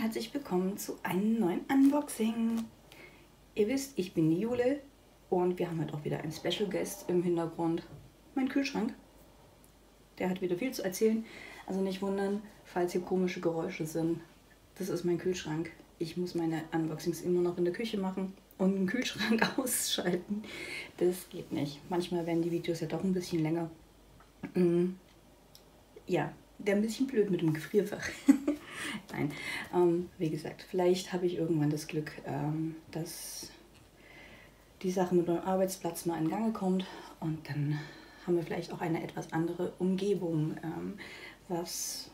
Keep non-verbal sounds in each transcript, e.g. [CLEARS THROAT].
herzlich willkommen zu einem neuen Unboxing. Ihr wisst, ich bin die Jule und wir haben heute auch wieder einen Special Guest im Hintergrund. Mein Kühlschrank. Der hat wieder viel zu erzählen. Also nicht wundern, falls hier komische Geräusche sind. Das ist mein Kühlschrank. Ich muss meine Unboxings immer noch in der Küche machen und den Kühlschrank [LAUGHS] ausschalten. Das geht nicht. Manchmal werden die Videos ja doch ein bisschen länger. Mm. Ja, der ein bisschen blöd mit dem Gefrierfach. [LAUGHS] [LAUGHS] Nein, ähm, wie gesagt, vielleicht habe ich irgendwann das Glück, ähm, dass die Sache mit meinem Arbeitsplatz mal in Gange kommt und dann haben wir vielleicht auch eine etwas andere Umgebung, ähm, was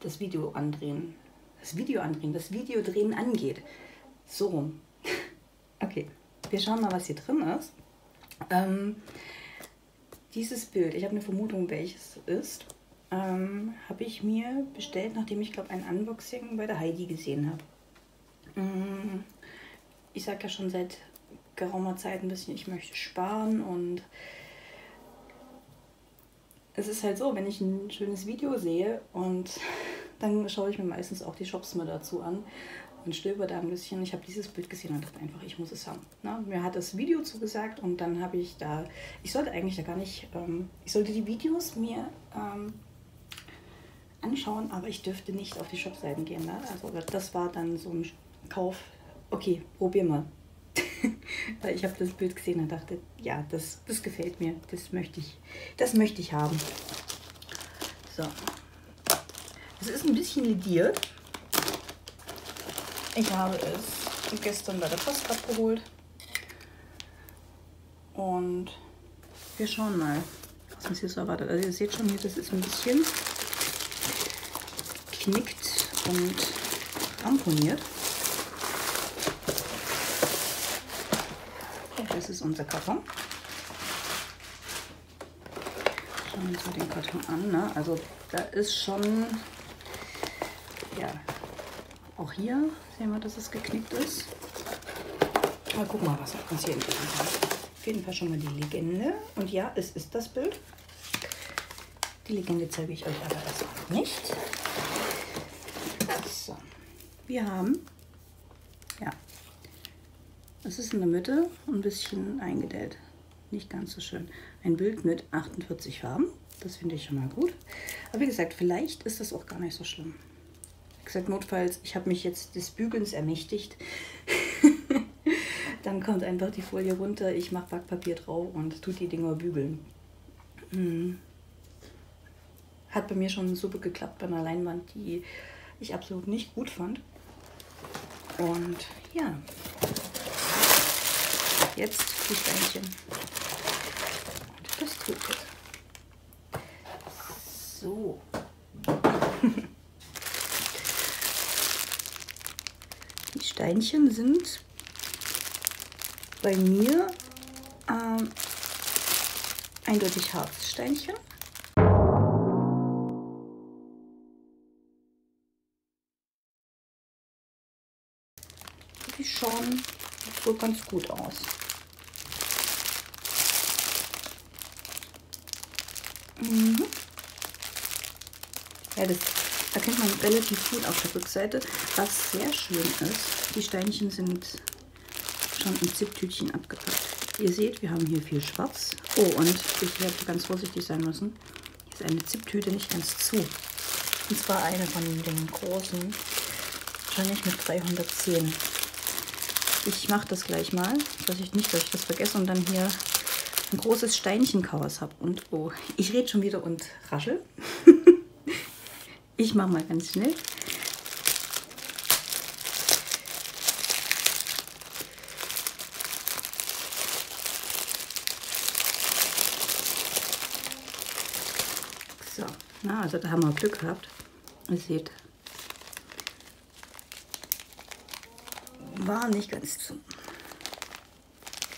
das Video andrehen, das Video andrehen, das Videodrehen angeht. So rum. [LAUGHS] Okay, wir schauen mal, was hier drin ist. Ähm, dieses Bild, ich habe eine Vermutung, welches ist ähm, habe ich mir bestellt, nachdem ich glaube ein Unboxing bei der Heidi gesehen habe. Mm, ich sage ja schon seit geraumer Zeit ein bisschen, ich möchte sparen und es ist halt so, wenn ich ein schönes Video sehe und [LAUGHS] dann schaue ich mir meistens auch die Shops mal dazu an und stöber da ein bisschen. Ich habe dieses Bild gesehen und dachte einfach, ich muss es haben. Na, mir hat das Video zugesagt und dann habe ich da, ich sollte eigentlich da gar nicht, ähm, ich sollte die Videos mir ähm, anschauen, aber ich dürfte nicht auf die Shopseiten gehen. Ne? Also das war dann so ein Kauf, okay, probier mal. [LAUGHS] Weil ich habe das Bild gesehen und dachte, ja, das, das gefällt mir, das möchte ich, das möchte ich haben. So. Es ist ein bisschen lediert. Ich habe es gestern bei der Post abgeholt. Und wir schauen mal, was uns hier so erwartet. Also ihr seht schon hier, das ist ein bisschen geknickt und ramponiert. Das ist unser Karton. Schauen wir uns mal den Karton an. Ne? Also da ist schon, ja, auch hier sehen wir, dass es geknickt ist. Mal gucken mal, was uns hier Auf jeden Fall schon mal die Legende. Und ja, es ist das Bild. Die Legende zeige ich euch aber erstmal nicht. Wir haben, ja, es ist in der Mitte ein bisschen eingedellt. Nicht ganz so schön. Ein Bild mit 48 Farben. Das finde ich schon mal gut. Aber wie gesagt, vielleicht ist das auch gar nicht so schlimm. Wie gesagt, notfalls, ich habe mich jetzt des Bügelns ermächtigt. [LAUGHS] Dann kommt einfach die Folie runter, ich mache Backpapier drauf und tut die Dinger bügeln. Hm. Hat bei mir schon super geklappt bei einer Leinwand, die ich absolut nicht gut fand. Und ja, jetzt die Steinchen und das Ticket. So. [LAUGHS] die Steinchen sind bei mir ähm, eindeutig Harzsteinchen. Die schon so ganz gut aus. Mhm. Ja, das erkennt man relativ gut auf der Rückseite. Was sehr schön ist, die Steinchen sind schon im Zipptütchen abgepackt. Ihr seht, wir haben hier viel Schwarz. Oh, und ich werde ganz vorsichtig sein müssen. Hier ist eine Zipptüte nicht ganz zu. Und zwar eine von den großen, wahrscheinlich mit 310. Ich mache das gleich mal, dass ich nicht, dass ich das vergesse und dann hier ein großes Steinchenchaos habe. Und oh, ich rede schon wieder und raschel. [LAUGHS] ich mache mal ganz schnell. So, na, also da haben wir Glück gehabt. Ihr seht, war nicht ganz zu.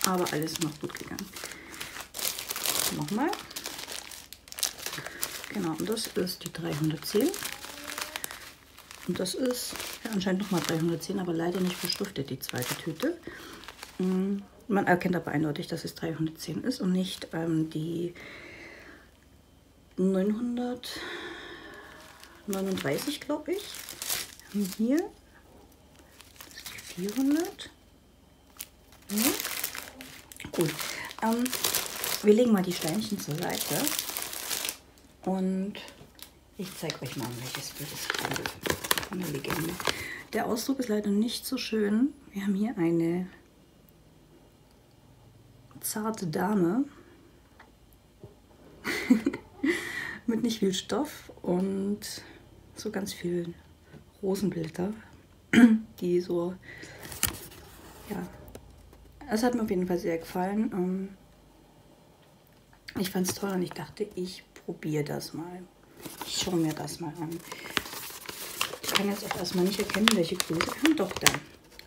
Aber alles noch gut gegangen. Nochmal. Genau, und das ist die 310. Und das ist ja, anscheinend nochmal 310, aber leider nicht beschriftet, die zweite Tüte. Mm, man erkennt aber eindeutig, dass es 310 ist und nicht ähm, die 939, glaube ich. Hier 400. Ja. Gut. Ähm, wir legen mal die Steinchen zur Seite. Und ich zeige euch mal, welches Bild es. Von der Legende. Der Ausdruck ist leider nicht so schön. Wir haben hier eine zarte Dame [LAUGHS] mit nicht viel Stoff und so ganz viel Rosenblätter, [CLEARS THROAT] die so, ja, es hat mir auf jeden Fall sehr gefallen. Ähm, ich fand es toll und ich dachte, ich probiere das mal. Ich schaue mir das mal an. Ich kann jetzt auch erstmal nicht erkennen, welche Größe wir haben. Doch, da.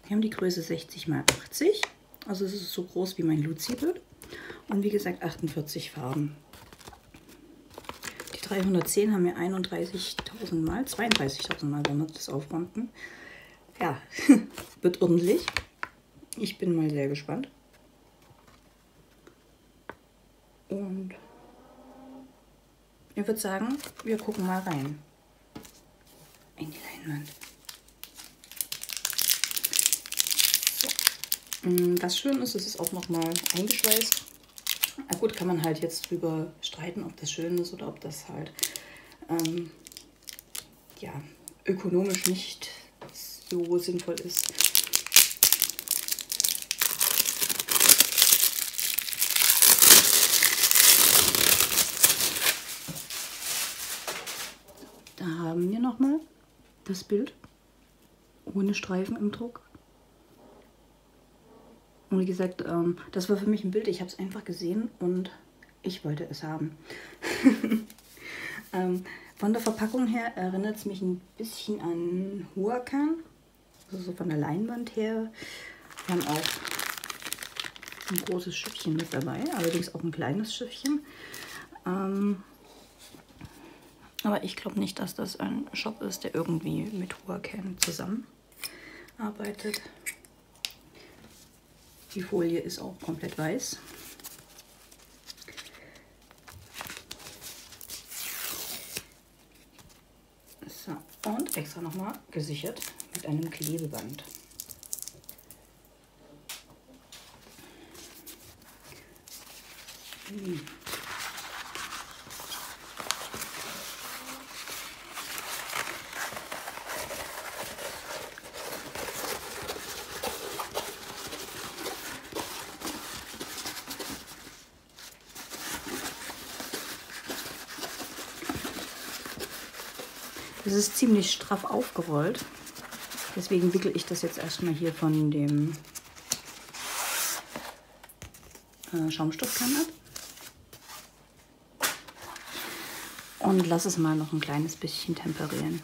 Wir haben die Größe 60 x 80. Also es ist so groß wie mein Luzi-Bild. Und wie gesagt 48 Farben. Die 310 haben wir 31.000 Mal, 32.000 Mal, wenn wir das aufrunden. Ja, [LAUGHS] wird ordentlich. Ich bin mal sehr gespannt. Und ich würde sagen, wir gucken mal rein in die Leinwand. So. Mm, was schön ist, es ist auch noch mal eingeschweißt. Na gut, kann man halt jetzt drüber streiten, ob das schön ist oder ob das halt ähm, ja, ökonomisch nicht so sinnvoll ist. Da haben wir nochmal das Bild ohne Streifen im Druck. Und wie gesagt, ähm, das war für mich ein Bild, ich habe es einfach gesehen und ich wollte es haben. [LAUGHS] ähm, von der Verpackung her erinnert es mich ein bisschen an Huacan, also so von der Leinwand her. Wir haben auch ein großes Schiffchen mit dabei, allerdings auch ein kleines Schiffchen. Ähm, aber ich glaube nicht, dass das ein Shop ist, der irgendwie mit Huacan zusammenarbeitet. Die Folie ist auch komplett weiß. So, und extra nochmal gesichert einem Klebeband. Hm. Es ist ziemlich straff aufgerollt. Deswegen wickel ich das jetzt erstmal hier von dem äh, Schaumstoffkern ab. Und lasse es mal noch ein kleines bisschen temperieren.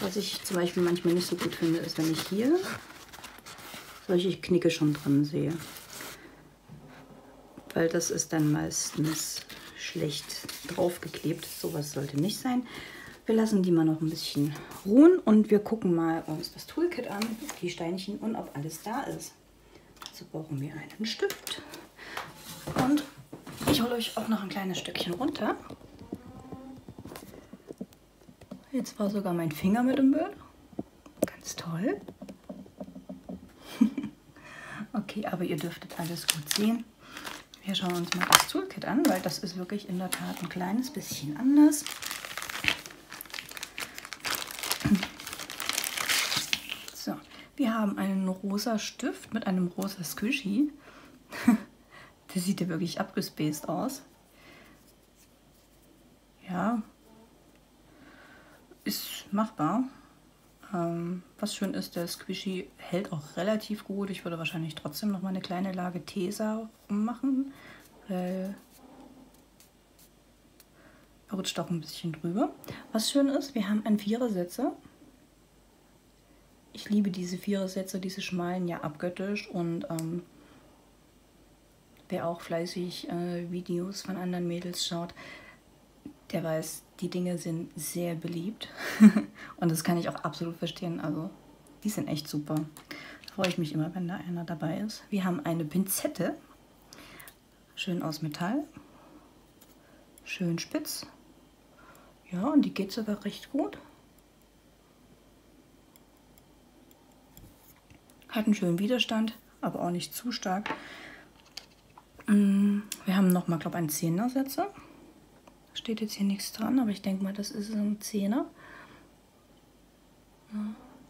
Was ich zum Beispiel manchmal nicht so gut finde, ist, wenn ich hier solche Knicke schon drin sehe. Weil das ist dann meistens schlecht draufgeklebt. Sowas sollte nicht sein. Wir lassen die mal noch ein bisschen ruhen und wir gucken mal uns das Toolkit an, die Steinchen und ob alles da ist. Dazu brauchen wir einen Stift. Und ich hole euch auch noch ein kleines Stückchen runter. Jetzt war sogar mein Finger mit im Bild. Ganz toll. [LAUGHS] okay, aber ihr dürftet alles gut sehen. Wir schauen uns mal das Toolkit an, weil das ist wirklich in der Tat ein kleines bisschen anders. Wir haben einen rosa Stift mit einem rosa Squishy. [LAUGHS] Der sieht ja wirklich abgespaced aus. Ja, ist machbar. Ähm, was schön ist, der Squishy hält auch relativ gut. Ich würde wahrscheinlich trotzdem noch mal eine kleine Lage Tesa machen. Weil rutscht auch ein bisschen drüber. Was schön ist, wir haben ein Vierersätze ich liebe diese Vierersätze, diese schmalen, ja abgöttisch und ähm, wer auch fleißig äh, Videos von anderen Mädels schaut, der weiß, die Dinge sind sehr beliebt [LAUGHS] und das kann ich auch absolut verstehen, also die sind echt super. Da freue ich mich immer, wenn da einer dabei ist. Wir haben eine Pinzette, schön aus Metall, schön spitz, ja und die geht sogar recht gut. Hat einen schönen Widerstand, aber auch nicht zu stark. Mm, wir haben nochmal, glaube ich, einen Zehner-Setzer. Steht jetzt hier nichts dran, aber ich denke mal, das ist ein Zehner. Ja.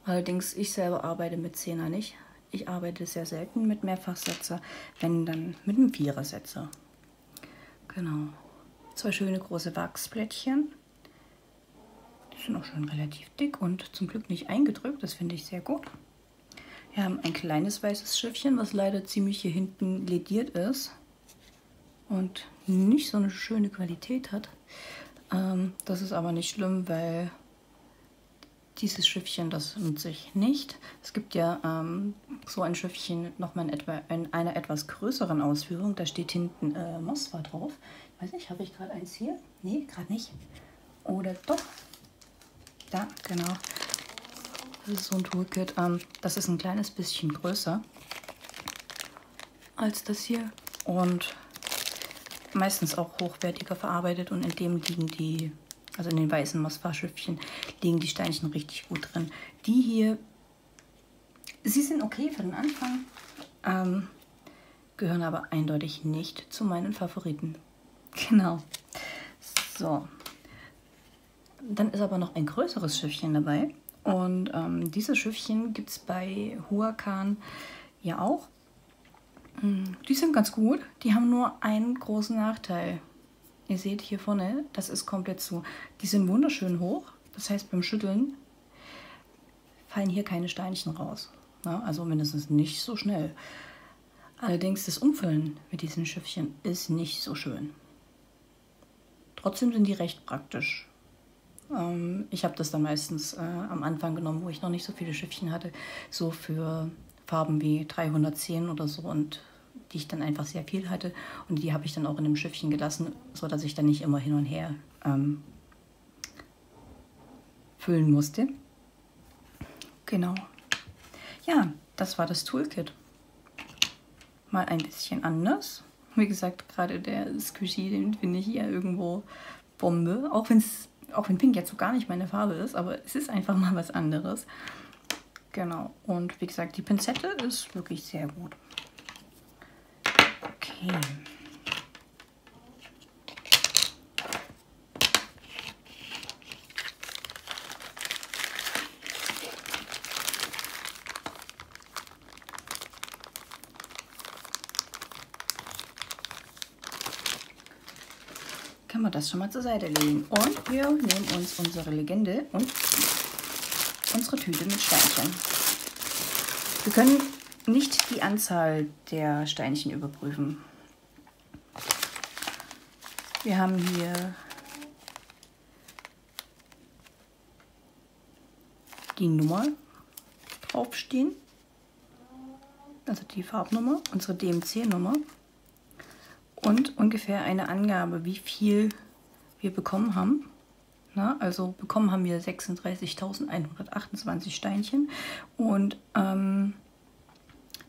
Allerdings, ich selber arbeite mit Zehner nicht. Ich arbeite sehr selten mit Mehrfachsetzer, wenn dann mit einem Vierersetzer. Genau. Zwei schöne große Wachsplättchen. Die sind auch schon relativ dick und zum Glück nicht eingedrückt. Das finde ich sehr gut. Wir haben ein kleines weißes Schiffchen, was leider ziemlich hier hinten lediert ist und nicht so eine schöne Qualität hat. Ähm, das ist aber nicht schlimm, weil dieses Schiffchen, das nutze ich nicht. Es gibt ja ähm, so ein Schiffchen nochmal in, in einer etwas größeren Ausführung. Da steht hinten äh, Mosfa drauf. Ich weiß nicht, habe ich gerade eins hier? Nee, gerade nicht. Oder doch? Da, genau. Das ist so ein Toolkit. Ähm, das ist ein kleines bisschen größer als das hier. Und meistens auch hochwertiger verarbeitet und in dem liegen die, also in den weißen Mosfa-Schüffchen, liegen die Steinchen richtig gut drin. Die hier, sie sind okay für den Anfang, ähm, gehören aber eindeutig nicht zu meinen Favoriten. [LAUGHS] Genau. So. Dann ist aber noch ein größeres Schiffchen dabei. Und ähm, dieses Schiffchen gibt es bei Huacan ja auch. Mm, die sind ganz gut. Die haben nur einen großen Nachteil. Ihr seht hier vorne, das ist komplett zu. Die sind wunderschön hoch. Das heißt, beim Schütteln fallen hier keine Steinchen raus. Ja, also mindestens nicht so schnell. Allerdings das Umfüllen mit diesen Schiffchen ist nicht so schön. Trotzdem sind die recht praktisch. Ähm, ich habe das dann meistens äh, am Anfang genommen, wo ich noch nicht so viele Schiffchen hatte, so für Farben wie 310 oder so und die ich dann einfach sehr viel hatte. Und die habe ich dann auch in dem Schiffchen gelassen, sodass ich dann nicht immer hin und her ähm, füllen musste. Genau. Ja, das war das Toolkit. Mal ein bisschen anders. Wie gesagt, gerade der Squishy, den finde ich hier irgendwo Bombe. Auch, wenn's, auch wenn Pink jetzt so gar nicht meine Farbe ist, aber es ist einfach mal was anderes. Genau. Und wie gesagt, die Pinzette ist wirklich sehr gut. Okay. Man das schon mal zur Seite legen. Und wir nehmen uns unsere Legende und unsere Tüte mit Steinchen. Wir können nicht die Anzahl der Steinchen überprüfen. Wir haben hier die Nummer draufstehen, also die Farbnummer, unsere DMC-Nummer und ungefähr eine Angabe, wie viel wir bekommen haben. Na, also bekommen haben wir 36.128 Steinchen und ähm,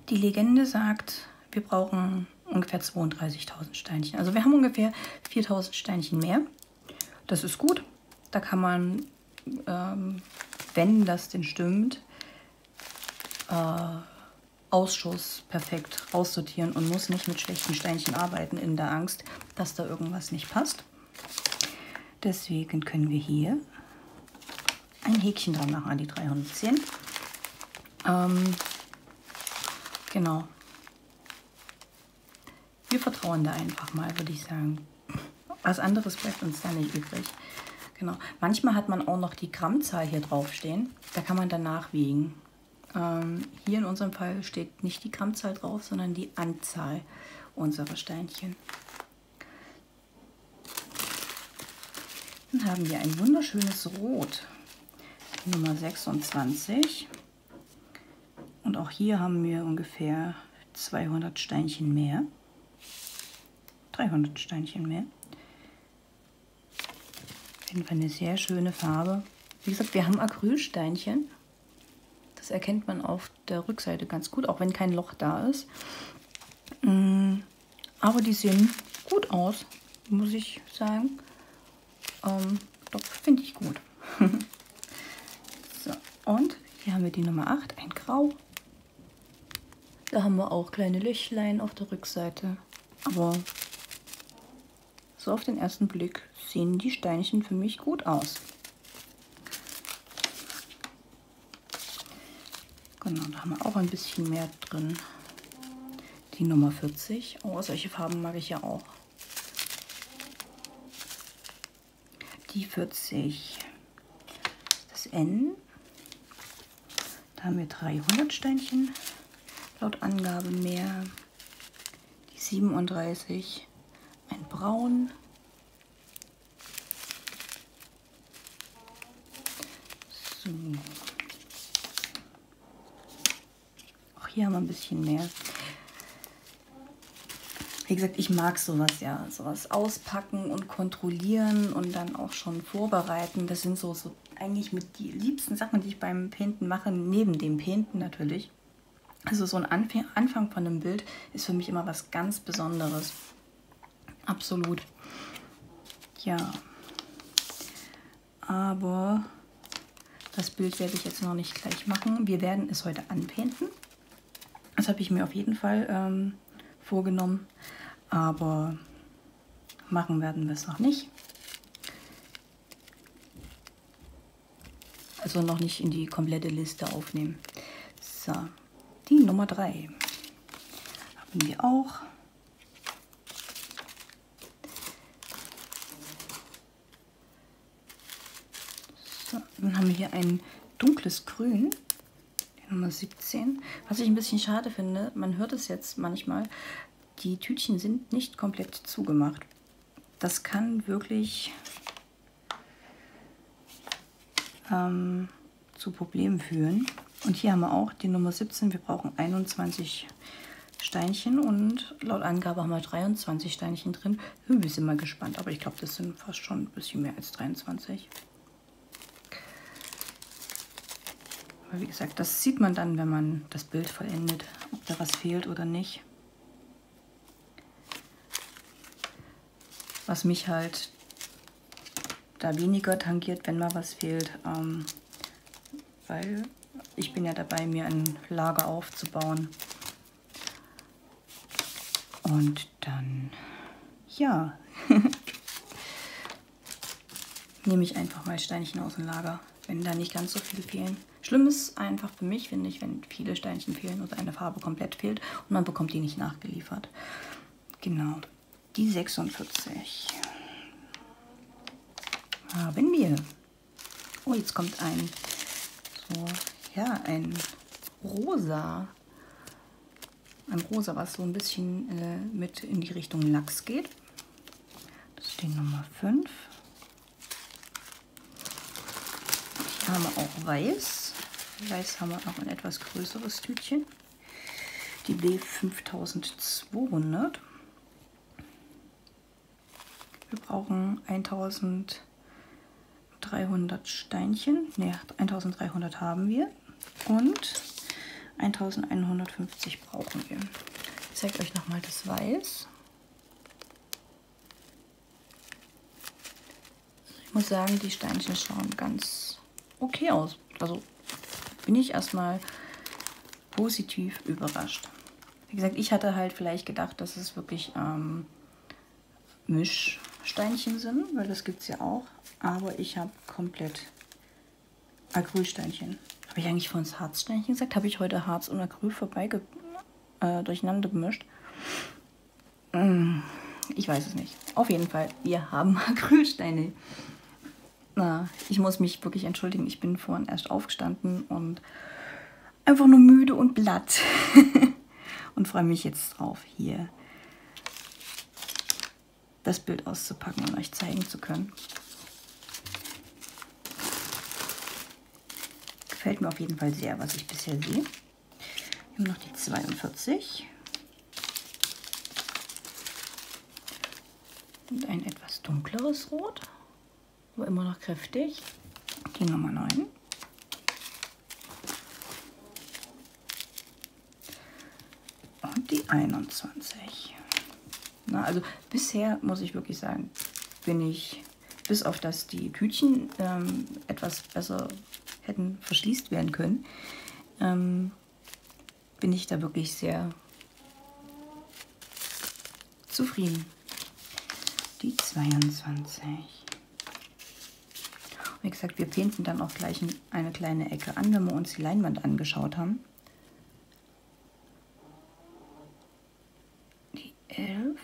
die Legende sagt, wir brauchen ungefähr 32.000 Steinchen. Also wir haben ungefähr 4.000 Steinchen mehr. Das ist gut. Da kann man, ähm, wenn das denn stimmt, äh, Ausschuss perfekt aussortieren und muss nicht mit schlechten Steinchen arbeiten in der Angst, dass da irgendwas nicht passt. Deswegen können wir hier ein Häkchen dran machen an die 310. Ähm, Genau. Wir vertrauen da einfach mal, würde ich sagen. Was anderes bleibt uns da nicht übrig. Genau. Manchmal hat man auch noch die Grammzahl hier draufstehen. Da kann man dann nachwiegen. Ähm, hier in unserem Fall steht nicht die Grammzahl drauf, sondern die Anzahl unserer Steinchen. Dann haben wir ein wunderschönes Rot. Nummer 26. Und auch hier haben wir ungefähr 200 Steinchen mehr. 300 Steinchen mehr. Auf jeden Fall eine sehr schöne Farbe. Wie gesagt, wir haben Acrylsteinchen. Das erkennt man auf der Rückseite ganz gut, auch wenn kein Loch da ist. Mm, aber die sehen gut aus, muss ich sagen. Ähm, doch, finde ich gut. [LAUGHS] so, und hier haben wir die Nummer 8, ein Grau. Da haben wir auch kleine Löchlein auf der Rückseite. Aber so auf den ersten Blick sehen die Steinchen für mich gut aus. Genau, da haben wir auch ein bisschen mehr drin. Die Nummer 40. Oh, solche Farben mag ich ja auch. Die 40. Das N. Da haben wir 300 Steinchen. Laut Angabe mehr. Die 37. Ein Braun. So. Auch hier haben wir ein bisschen mehr. Wie gesagt, ich mag sowas ja. Sowas auspacken und kontrollieren und dann auch schon vorbereiten. Das sind so, so eigentlich mit die liebsten Sachen, die ich beim Painten mache, neben dem Painten natürlich. Also so ein Anfang, Anfang von einem Bild ist für mich immer was ganz Besonderes. Absolut. Ja. Aber das Bild werde ich jetzt noch nicht gleich machen. Wir werden es heute anpainten. Das habe ich mir auf jeden Fall ähm, vorgenommen. Aber machen werden wir es noch nicht. Also noch nicht in die komplette Liste aufnehmen. So, die Nummer 3 haben wir auch. So, dann haben wir hier ein dunkles Grün, Nummer 17. Was ich ein bisschen schade finde, man hört es jetzt manchmal, die Tütchen sind nicht komplett zugemacht. Das kann wirklich ähm, zu Problemen führen. Und hier haben wir auch die Nummer 17. Wir brauchen 21 Steinchen und laut Angabe haben wir 23 Steinchen drin. Wir sind mal gespannt, aber ich glaube, das sind fast schon ein bisschen mehr als 23. Aber wie gesagt, das sieht man dann, wenn man das Bild vollendet, ob da was fehlt oder nicht. Was mich halt da weniger tangiert, wenn mal was fehlt, ähm, weil ich bin ja dabei, mir ein Lager aufzubauen. Und dann, ja, [LAUGHS] nehme ich einfach mal Steinchen aus dem Lager, wenn da nicht ganz so viel fehlen. Schlimm ist einfach für mich, finde ich, wenn viele Steinchen fehlen oder eine Farbe komplett fehlt und man bekommt die nicht nachgeliefert. Genau, die 46 haben wir. Oh, jetzt kommt ein, so, ja, ein rosa. Ein rosa, was so ein bisschen äh, mit in die Richtung Lachs geht. Das ist die Nummer 5. Hier haben wir auch weiß. Weiß haben wir auch ein etwas größeres Tütchen. Die B5200. Wir brauchen 1300 Steinchen. Ne, 1300 haben wir. Und 1150 brauchen wir. Ich zeige euch nochmal das Weiß. Ich muss sagen, die Steinchen schauen ganz okay aus. Also bin ich erstmal positiv überrascht. Wie gesagt, ich hatte halt vielleicht gedacht, dass es wirklich ähm, Mischsteinchen sind, weil das gibt es ja auch. Aber ich habe komplett Acrylsteinchen. Habe ich eigentlich vorhin Harzsteinchen gesagt? Habe ich heute Harz und Acryl vorbei äh, durcheinander gemischt? Mm, ich weiß es nicht. Auf jeden Fall, wir haben [LAUGHS] Acrylsteine. Na, ich muss mich wirklich entschuldigen. Ich bin vorhin erst aufgestanden und einfach nur müde und blatt. [LAUGHS] und freue mich jetzt drauf, hier das Bild auszupacken und euch zeigen zu können. Gefällt mir auf jeden Fall sehr, was ich bisher sehe. Wir haben noch die 42. Und ein etwas dunkleres Rot aber immer noch kräftig. Die Nummer 9. Und die 21. Na, also bisher muss ich wirklich sagen, bin ich, bis auf dass die Tütchen ähm, etwas besser hätten verschließt werden können, ähm, bin ich da wirklich sehr zufrieden. Die 22. Wie gesagt, wir painten dann auch gleich eine kleine Ecke an, wenn wir uns die Leinwand angeschaut haben. Die 11.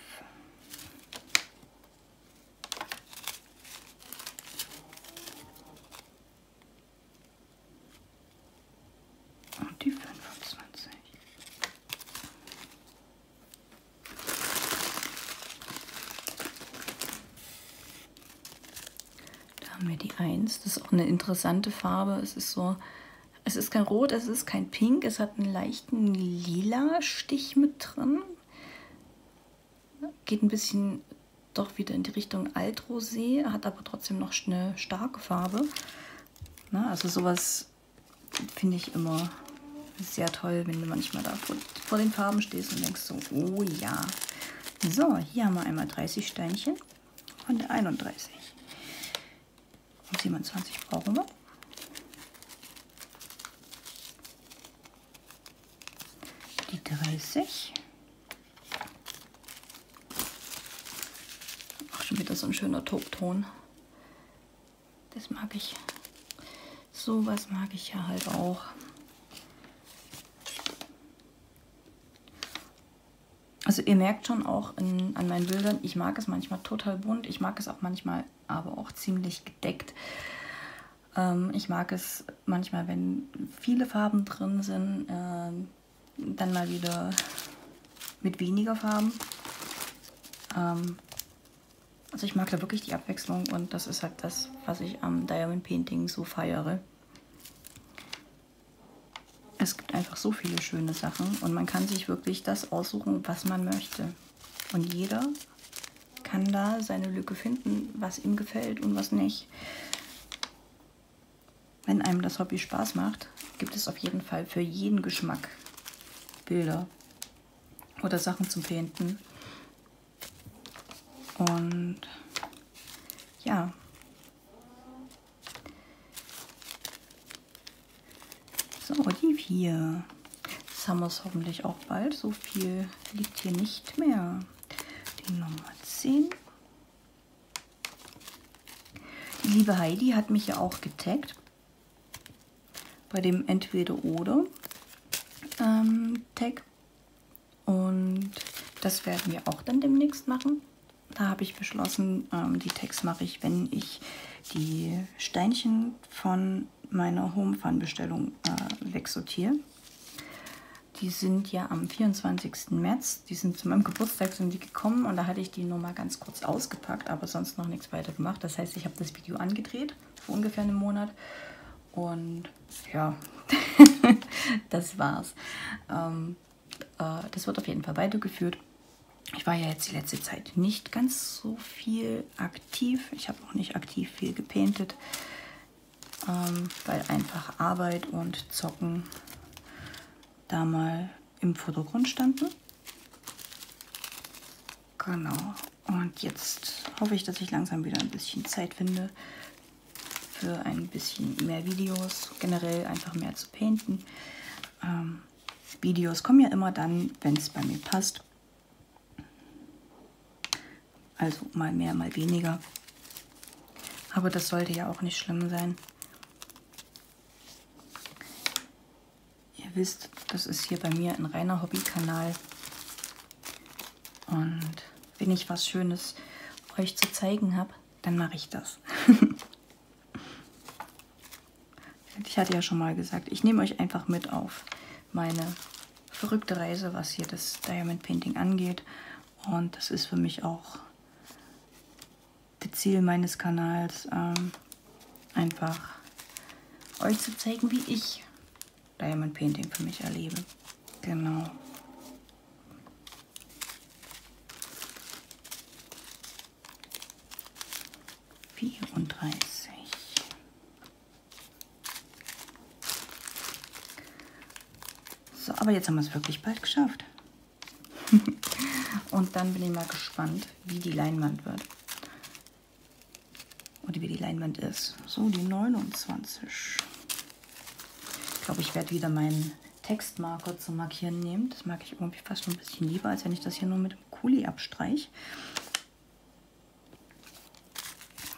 Und die 25. Da haben wir die 1. Das ist auch eine interessante Farbe. Es ist so, es ist kein Rot, es ist kein Pink. Es hat einen leichten lila Stich mit drin. Geht ein bisschen doch wieder in die Richtung Altrosé, hat aber trotzdem noch eine starke Farbe. Na, also sowas finde ich immer sehr toll, wenn du manchmal da vor, vor, den Farben stehst und denkst so, oh ja. So, hier haben wir einmal 30 Steinchen von der 31. Und 27 brauchen wir. Die 30. Auch schon wieder so ein schöner Topton. Das mag ich. Sowas mag ich ja halt auch. Also ihr merkt schon auch in, an meinen Bildern, ich mag es manchmal total bunt, ich mag es auch manchmal aber auch ziemlich gedeckt. Ähm, ich mag es manchmal, wenn viele Farben drin sind, äh, dann mal wieder mit weniger Farben. Ähm, also ich mag da wirklich die Abwechslung und das ist halt das, was ich am Diamond Painting so feiere. Es gibt einfach so viele schöne Sachen und man kann sich wirklich das aussuchen, was man möchte. Und jeder kann da seine Lücke finden, was ihm gefällt und was nicht. Wenn einem das Hobby Spaß macht, gibt es auf jeden Fall für jeden Geschmack Bilder oder Sachen zum Painten. Und ja, So, die 4. Das haben wir es hoffentlich auch bald. So viel liegt hier nicht mehr. Die Nummer 10. Die liebe Heidi hat mich ja auch getaggt. Bei dem Entweder-Oder ähm. Und das werden wir auch dann demnächst machen. Da habe ich beschlossen, ähm, die Tags mache ich, wenn ich die Steinchen von meiner Home-Fun-Bestellung äh, wegsortiere. Die sind ja am 24. März, die sind zu meinem Geburtstag sind die gekommen und da hatte ich die nur mal ganz kurz ausgepackt, aber sonst noch nichts weiter gemacht. Das heißt, ich habe das Video angedreht vor ungefähr einem Monat und ja, [LAUGHS] das war's. Ähm, äh, das wird auf jeden Fall weitergeführt. Ich war ja jetzt die letzte Zeit nicht ganz so viel aktiv. Ich habe auch nicht aktiv viel gepaintet ähm, weil einfach Arbeit und Zocken da mal im Vordergrund standen. Genau. Und jetzt hoffe ich, dass ich langsam wieder ein bisschen Zeit finde für ein bisschen mehr Videos, generell einfach mehr zu painten. Ähm, Videos kommen ja immer dann, wenn es bei mir passt. Also mal mehr, mal weniger. Aber das sollte ja auch nicht schlimm sein. Wisst, das ist hier bei mir ein reiner Hobbykanal. Und wenn ich was Schönes euch zu zeigen habe, dann mache ich das. [LAUGHS] ich hatte ja schon mal gesagt, ich nehme euch einfach mit auf meine verrückte Reise, was hier das Diamond Painting angeht. Und das ist für mich auch das Ziel meines Kanals, ähm, einfach euch zu zeigen, wie ich Diamond Painting für mich erlebe. Genau. Vierunddreißig. So, aber jetzt haben wir es wirklich bald geschafft. [LAUGHS] Und dann bin ich mal gespannt, wie die Leinwand wird. Oder wie die Leinwand ist. So, die 29 glaube, ich werde wieder meinen Textmarker zum Markieren nehme. Das mag ich irgendwie fast schon ein bisschen lieber, als wenn ich das hier nur mit dem Kuli abstreiche.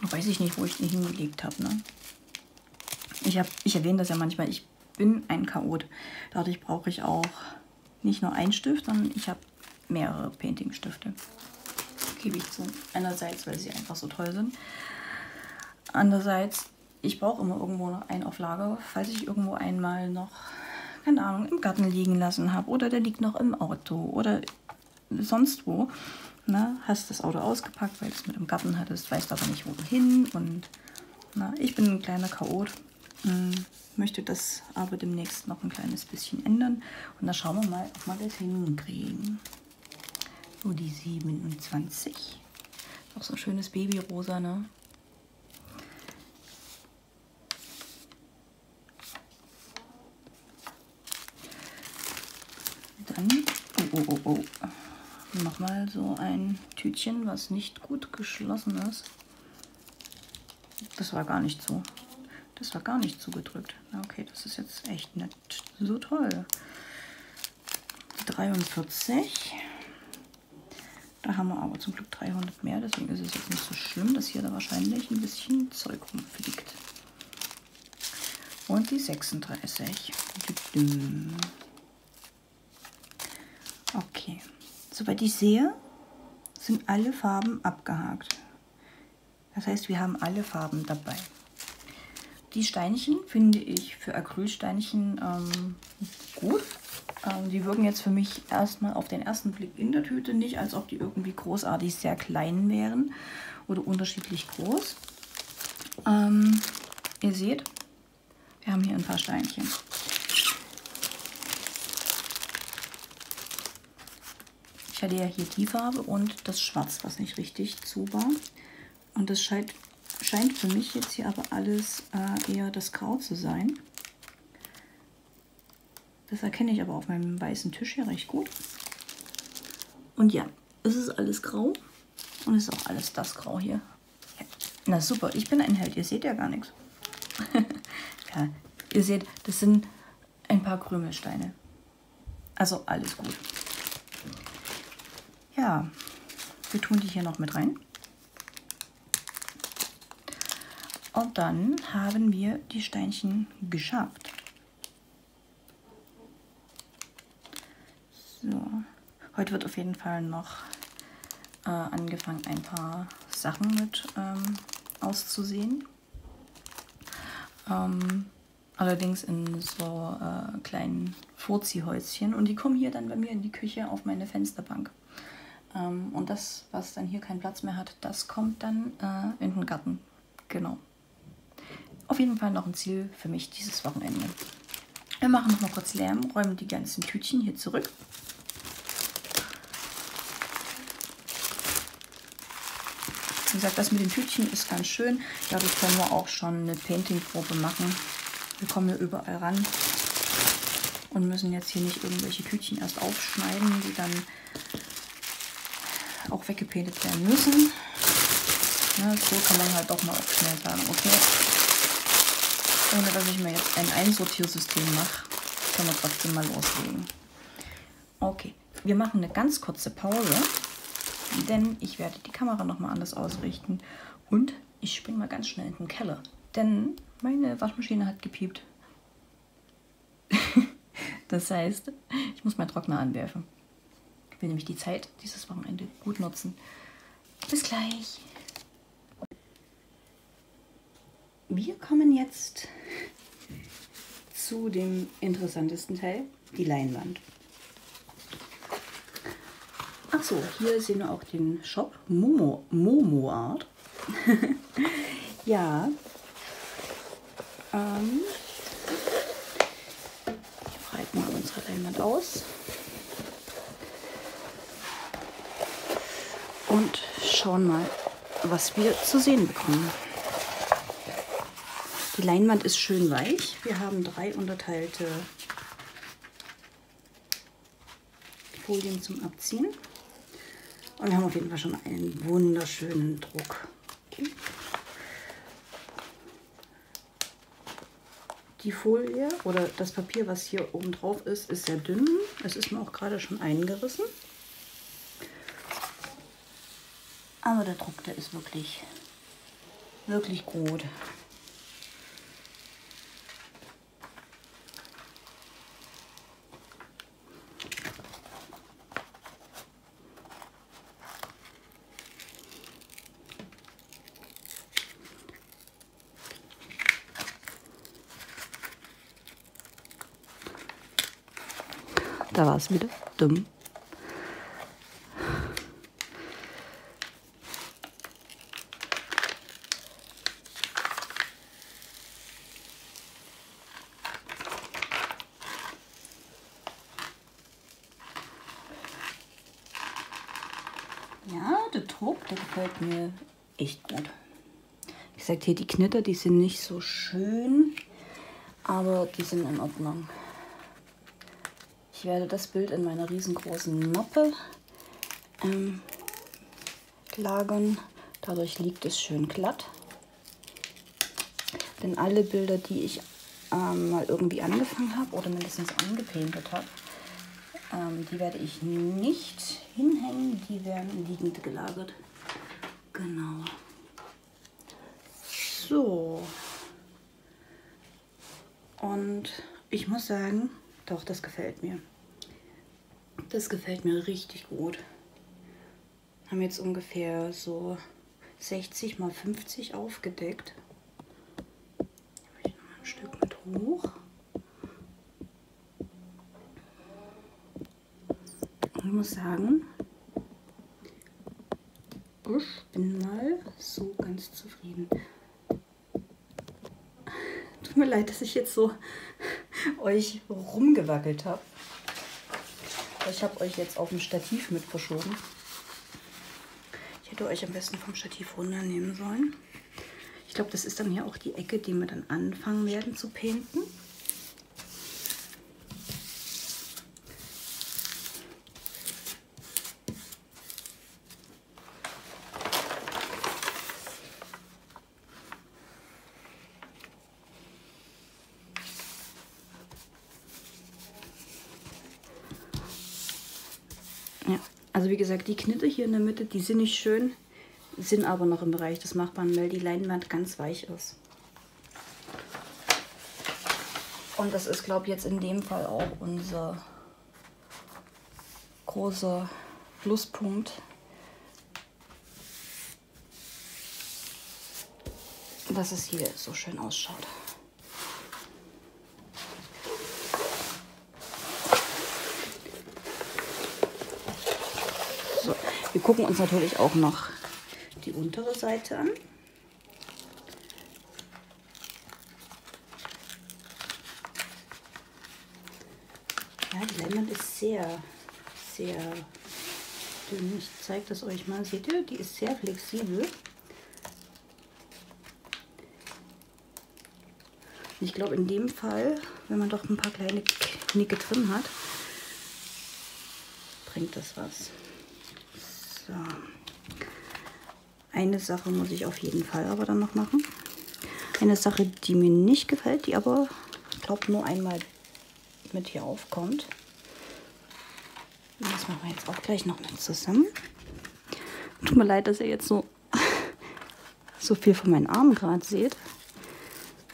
Weiß ich nicht, wo ich den hingelegt habe. Ne? Ich, hab, ich erwähne das ja manchmal, ich bin ein Chaot. Dadurch brauche ich auch nicht nur einen Stift, sondern ich habe mehrere Painting-Stifte. Gebe ich zu. Einerseits, weil sie einfach so toll sind. Andererseits, ich brauche immer irgendwo noch einen auf Lager, falls ich irgendwo einmal noch, keine Ahnung, im Garten liegen lassen habe oder der liegt noch im Auto oder sonst wo. Na, hast das Auto ausgepackt, weil du es mit dem Garten hattest, weißt aber nicht wohin und na, ich bin ein kleiner Chaot. Hm, möchte das aber demnächst noch ein kleines bisschen ändern. Und da schauen wir mal, ob wir das hinkriegen. So, die 27. Auch so ein schönes Babyrosa, ne? Dann, oh, oh, oh, oh. Nochmal so ein Tütchen, was nicht gut geschlossen ist. Das war gar nicht so. Das war gar nicht zugedrückt. Okay, das ist jetzt echt nicht so toll. Die 43. Da haben wir aber zum Glück 300 mehr, deswegen ist es jetzt nicht so schlimm, dass hier da wahrscheinlich ein bisschen Zeug rumfliegt. Und die 36. Okay, soweit ich sehe, sind alle Farben abgehakt. Das heißt, wir haben alle Farben dabei. Die Steinchen finde ich für Acrylsteinchen ähm, gut. Ähm, die wirken jetzt für mich erstmal auf den ersten Blick in der Tüte nicht, als ob die irgendwie großartig sehr klein wären oder unterschiedlich groß. Ähm, ihr seht, wir haben hier ein paar Steinchen. Ich hatte ja hier die Farbe und das Schwarz, was nicht richtig zu war. Und das scheint scheint für mich jetzt hier aber alles äh, eher das Grau zu sein. Das erkenne ich aber auf meinem weißen Tisch hier recht gut. Und ja, es ist alles grau und es ist auch alles das Grau hier. Ja. Na super, ich bin ein Held, ihr seht ja gar nichts. [LAUGHS] ja, ihr seht, das sind ein paar Krümelsteine. Also alles gut. Ja, wir tun die hier noch mit rein. Und dann haben wir die Steinchen geschafft. So, heute wird auf jeden Fall noch äh, angefangen, ein paar Sachen mit ähm, auszusehen. Ähm, allerdings in so äh, kleinen Vorziehhäuschen. Und die kommen hier dann bei mir in die Küche auf meine Fensterbank. Ähm, und das, was dann hier keinen Platz mehr hat, das kommt dann äh, in den Garten. Genau auf jeden Fall noch ein Ziel für mich dieses Wochenende. Wir machen noch mal kurz Lärm, räumen die ganzen Tütchen hier zurück. Wie gesagt, das mit den Tütchen ist ganz schön. Dadurch können wir auch schon eine Painting-Probe machen. Wir kommen hier überall ran und müssen jetzt hier nicht irgendwelche Tütchen erst aufschneiden, die dann auch weggepaintet werden müssen. Ja, so kann man halt auch mal auch schnell sagen, okay, ohne dass ich mir jetzt ein Einsortiersystem mache, können wir trotzdem mal loslegen. Okay, wir machen eine ganz kurze Pause, denn ich werde die Kamera nochmal anders ausrichten und ich springe mal ganz schnell in den Keller, denn meine Waschmaschine hat gepiept. [LAUGHS] das heißt, ich muss meinen Trockner anwerfen. Ich will nämlich die Zeit dieses Wochenende gut nutzen. Bis gleich. Wir kommen jetzt zu dem interessantesten Teil, die Leinwand. Ach so, hier sehen wir auch den Shop Momo, Momo Art. [LAUGHS] ja. Ähm, ich breite mal unsere Leinwand aus. Und schauen mal, was wir zu sehen bekommen. Die Leinwand ist schön weich. Wir haben drei unterteilte Folien zum Abziehen. Und wir haben auf jeden Fall schon einen wunderschönen Druck. Die Folie oder das Papier, was hier oben drauf ist, ist sehr dünn. Es ist mir auch gerade schon eingerissen. Aber der Druck, der ist wirklich, wirklich gut. Da war es wieder dumm. Ja, der Druck, mir echt gut. Ich sag hier, die Knitter, die sind nicht so schön, aber die sind in Ordnung. Ich werde das Bild in meiner riesengroßen Mappe ähm, lagern. Dadurch liegt es schön glatt. Denn alle Bilder, die ich ähm, mal irgendwie angefangen habe oder mindestens angepaintet habe, ähm, die werde ich nicht hinhängen, die werden liegend gelagert. Genau. So. Und ich muss sagen, doch, das gefällt mir. Das gefällt mir richtig gut. Haben jetzt ungefähr so 60 mal 50 aufgedeckt. Ich noch ein Stück mit hoch. Ich muss sagen, ich bin mal so ganz zufrieden. Tut mir leid, dass ich jetzt so euch rumgewackelt habe. Ich habe euch jetzt auf dem Stativ mit verschoben. Ich hätte euch am besten vom Stativ runternehmen sollen. Ich glaube, das ist dann hier auch die Ecke, die wir dann anfangen werden zu painten. Also wie gesagt, die Knitte hier in der Mitte, die sind nicht schön, sind aber noch im Bereich des Machbaren, weil die Leinwand ganz weich ist. Und das ist, glaube ich, jetzt in dem Fall auch unser großer Pluspunkt. Dass es hier so schön ausschaut. Wir gucken uns natürlich auch noch die untere Seite an. Ja, die Leinwand ist sehr, sehr dünn. Ich zeige das euch mal. Seht ihr, die ist sehr flexibel. Ich glaube, in dem Fall, wenn man doch ein paar kleine Knicke drin hat, bringt das was. So. Eine Sache muss ich auf jeden Fall aber dann noch machen. Eine Sache, die mir nicht gefällt, die aber, ich glaube, nur einmal mit hier aufkommt. Das machen wir jetzt auch gleich noch mit zusammen. Tut mir leid, dass ihr jetzt so, [LAUGHS] so viel von meinen Armen gerade seht.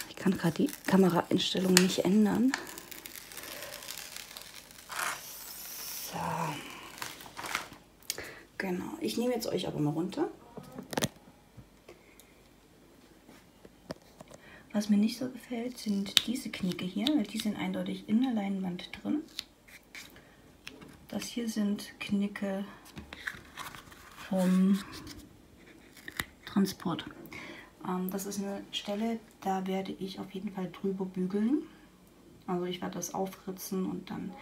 Ich kann gerade die Kameraeinstellung nicht ändern. Genau, ich nehme jetzt euch aber mal runter. Was mir nicht so gefällt, sind diese Knicke hier, weil die sind eindeutig in der Leinwand drin. Das hier sind Knicke vom Transport. Ähm, das ist eine Stelle, da werde ich auf jeden Fall drüber bügeln. Also ich werde das aufritzen und dann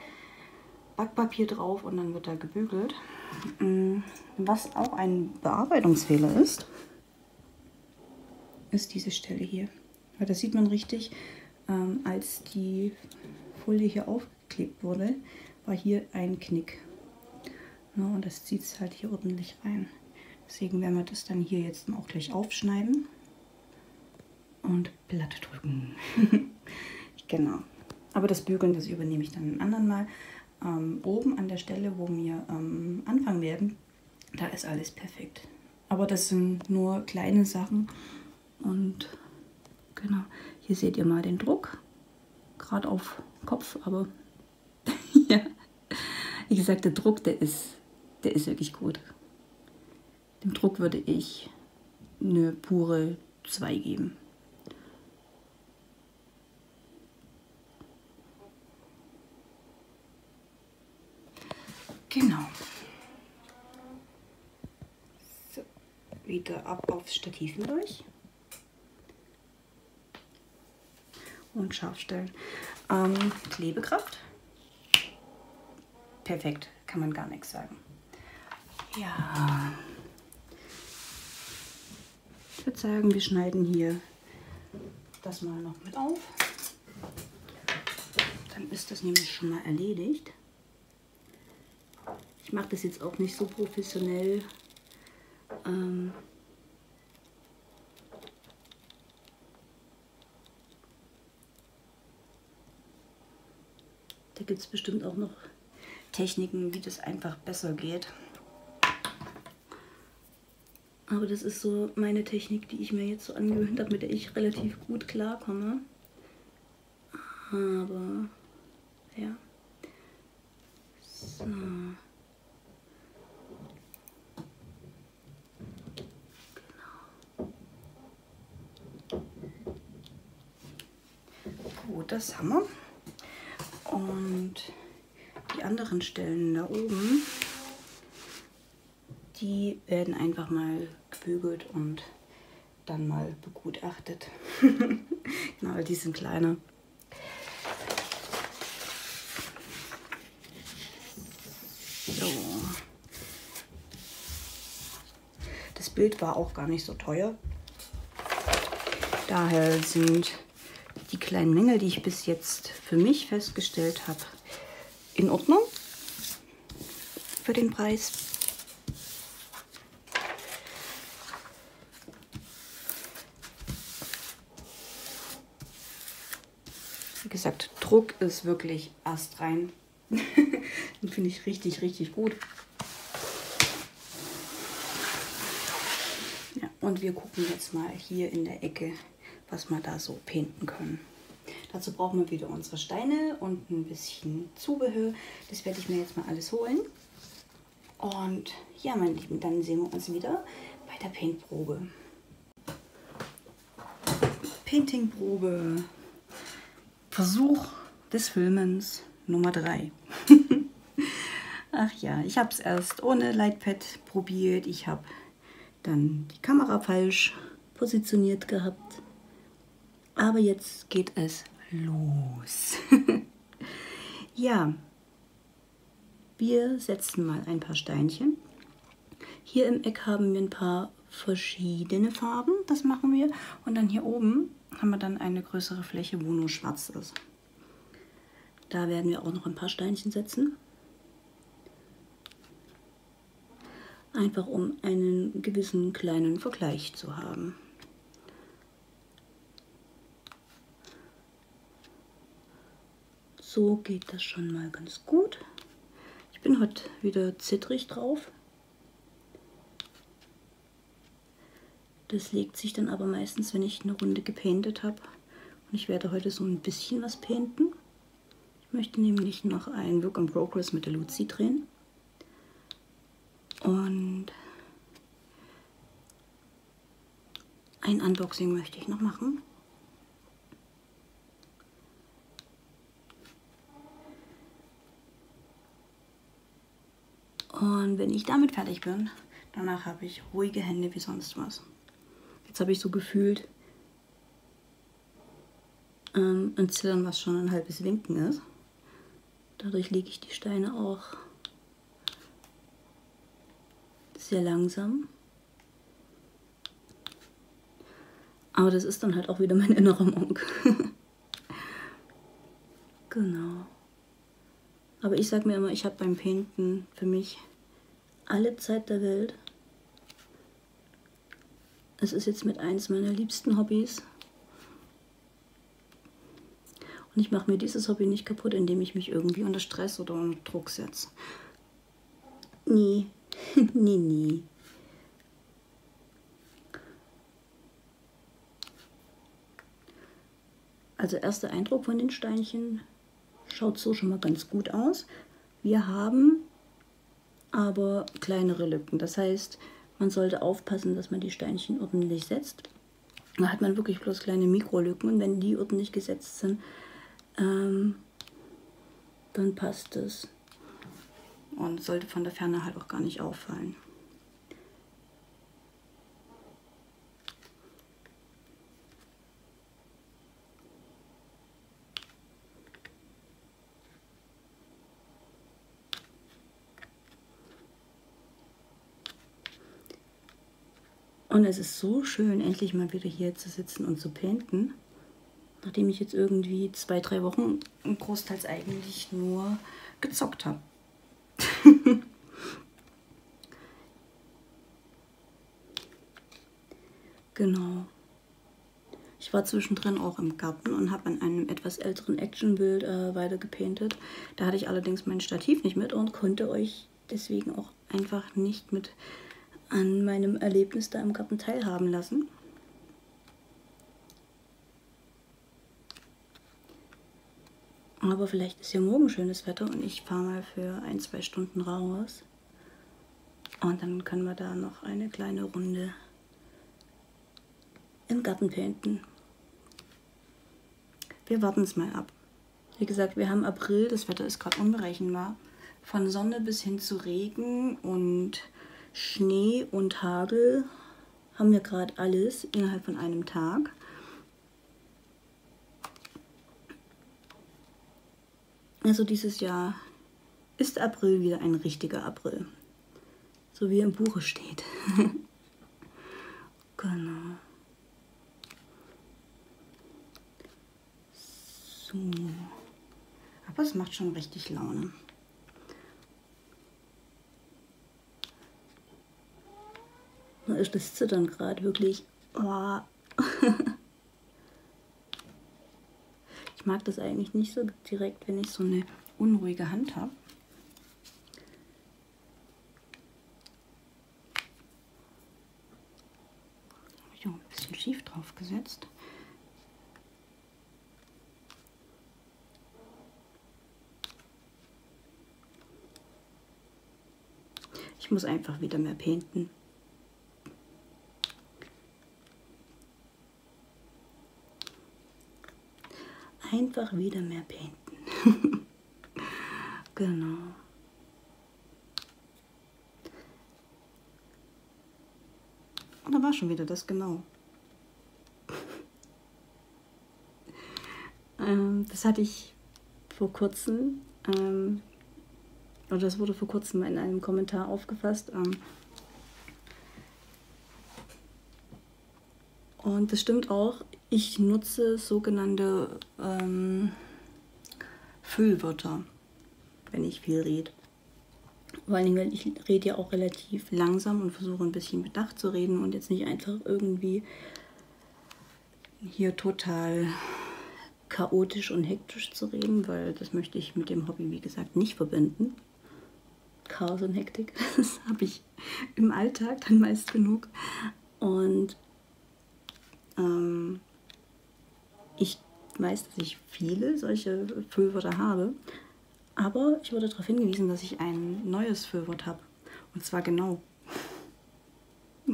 Backpapier drauf und dann wird da gebügelt. Mm, was auch ein Bearbeitungsfehler ist, ist diese Stelle hier. Weil das sieht man richtig, ähm, als die Folie hier aufgeklebt wurde, war hier ein Knick. Ja, und das zieht es halt hier ordentlich rein. Deswegen werden wir das dann hier jetzt auch gleich aufschneiden und Blatt drücken. [LAUGHS] Genau. Aber das Bügeln, das übernehme ich dann ein anderen Mal. Ähm, oben an der Stelle, wo wir ähm, anfangen werden, da ist alles perfekt. Aber das sind nur kleine Sachen. Und genau, hier seht ihr mal den Druck. Gerade auf Kopf, aber [LAUGHS] ja. Wie gesagt, der Druck, der ist, der ist wirklich gut. Dem Druck würde ich eine pure 2 geben. Genau. So, wieder ab aufs Stativ durch. Und scharf stellen. Ähm, Klebekraft. Perfekt, kann man gar nichts sagen. Ja. Ich würde sagen, wir schneiden hier das mal noch mit auf. Dann ist das nämlich schon mal erledigt. Ich mache das jetzt auch nicht so professionell. Ähm gibt es bestimmt auch noch Techniken, wie das einfach besser geht. Aber das ist so meine Technik, die ich mir jetzt so angewöhnt habe, mit der ich relativ gut klarkomme. Aber ja. So. Gut, das haben wir. Und die anderen Stellen da oben, die werden einfach mal gebügelt und dann mal begutachtet. [LAUGHS] genau, die sind kleiner. So. Das Bild war auch gar nicht so teuer. Daher sind die kleinen Mängel, die ich bis jetzt für mich festgestellt habe, in Ordnung für den Preis. Wie gesagt, Druck ist wirklich astrein. [LAUGHS] Den finde ich richtig, richtig gut. Ja, und wir gucken jetzt mal hier in der Ecke, was wir da so painten können. Dazu brauchen wir wieder unsere Steine und ein bisschen Zubehör. Das werde ich mir jetzt mal alles holen. Und ja, meine Lieben, dann sehen wir uns wieder bei der Paintprobe. Paintingprobe. Versuch des Filmens Nummer 3. [LAUGHS] Ach ja, ich habe es erst ohne Lightpad probiert. Ich habe dann die Kamera falsch positioniert gehabt. Aber jetzt geht es los. [LAUGHS] ja, wir setzen mal ein paar Steinchen. Hier im Eck haben wir ein paar verschiedene Farben, das machen wir. Und dann hier oben haben wir dann eine größere Fläche, wo nur schwarz ist. Da werden wir auch noch ein paar Steinchen setzen. Einfach um einen gewissen kleinen Vergleich zu haben. So geht das schon mal ganz gut. Ich bin heute wieder zittrig drauf. Das legt sich dann aber meistens, wenn ich eine Runde gepaintet habe. Und ich werde heute so ein bisschen was painten. Ich möchte nämlich noch ein Work in Progress mit der Luzi drehen. Und ein Unboxing möchte ich noch machen. Und wenn ich damit fertig bin, danach habe ich ruhige Hände wie sonst was. Jetzt habe ich so gefühlt ähm, ein Zittern, was schon ein halbes Winken ist. Dadurch lege ich die Steine auch sehr langsam. Aber das ist dann halt auch wieder mein [LAUGHS] innerer Monk. [LAUGHS] genau. Aber ich sage mir immer, ich habe beim Painten für mich alle Zeit der Welt. Es ist jetzt mit eins meiner liebsten Hobbys. Und ich mache mir dieses Hobby nicht kaputt, indem ich mich irgendwie unter Stress oder unter Druck setze. Nie. [LAUGHS] nie, nie. Also erster Eindruck von den Steinchen schaut so schon mal ganz gut aus. Wir haben aber kleinere Lücken. Das heißt, man sollte aufpassen, dass man die Steinchen ordentlich setzt. Da hat man wirklich bloß kleine Mikrolücken und wenn die ordentlich gesetzt sind, ähm, dann passt es. Und sollte von der Ferne halt auch gar nicht auffallen. Und es ist so schön, endlich mal wieder hier zu sitzen und zu painten. Nachdem ich jetzt irgendwie zwei, drei Wochen großteils eigentlich nur gezockt habe. [LAUGHS] genau. Ich war zwischendrin auch im Garten und habe an einem etwas älteren Actionbild äh, weiter gepaintet. Da hatte ich allerdings mein Stativ nicht mit und konnte euch deswegen auch einfach nicht mit an meinem Erlebnis da im Garten teilhaben lassen. Aber vielleicht ist ja morgen schönes Wetter und ich fahre mal für ein, zwei Stunden raus. Und dann können wir da noch eine kleine Runde im Garten painten. Wir warten es mal ab. Wie gesagt, wir haben April, das Wetter ist gerade unberechenbar. Von Sonne bis hin zu Regen und Schnee und Hagel haben wir gerade alles innerhalb von einem Tag. Also dieses Jahr ist April wieder ein richtiger April. So wie im Buche steht. [LAUGHS] genau. So. Aber es macht schon richtig Laune. Da ist das Zittern gerade wirklich. Oh. [LAUGHS] ich mag das eigentlich nicht so direkt, wenn ich so eine unruhige Hand habe. Habe ich auch ein bisschen schief drauf gesetzt. Ich muss einfach wieder mehr painten. Einfach wieder mehr painten. [LAUGHS] genau. Und da war schon wieder das genau. [LAUGHS] ähm, das hatte ich vor kurzem, ähm, oder das wurde vor kurzem in einem Kommentar aufgefasst. Ähm, und das stimmt auch. Ich nutze sogenannte ähm, Füllwörter, wenn ich viel rede. Vor allem, weil ich rede ja auch relativ langsam und versuche ein bisschen bedacht zu reden und jetzt nicht einfach irgendwie hier total chaotisch und hektisch zu reden, weil das möchte ich mit dem Hobby, wie gesagt, nicht verbinden. Chaos und Hektik, [LAUGHS] das habe ich im Alltag dann meist genug. Und ähm, ich weiß, dass ich viele solche Füllwörter habe, aber ich wurde darauf hingewiesen, dass ich ein neues Füllwort habe. Und zwar genau. [LAUGHS]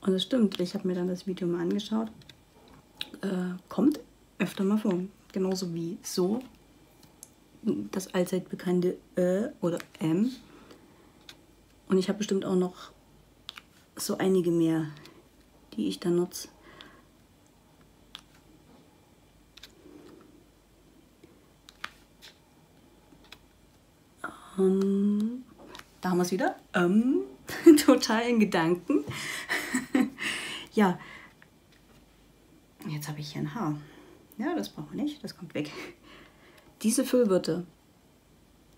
Und es stimmt, ich habe mir dann das Video mal angeschaut. Äh, kommt öfter mal vor. Genauso wie so, das allzeit bekannte Ö oder M. Und ich habe bestimmt auch noch so einige mehr, die ich dann nutze. Ähm, da haben wir es wieder. Ähm, [LAUGHS] total in Gedanken. [LAUGHS] ja. Jetzt habe ich hier ein Haar. Ja, das brauchen wir nicht. Das kommt weg. Diese Füllwörter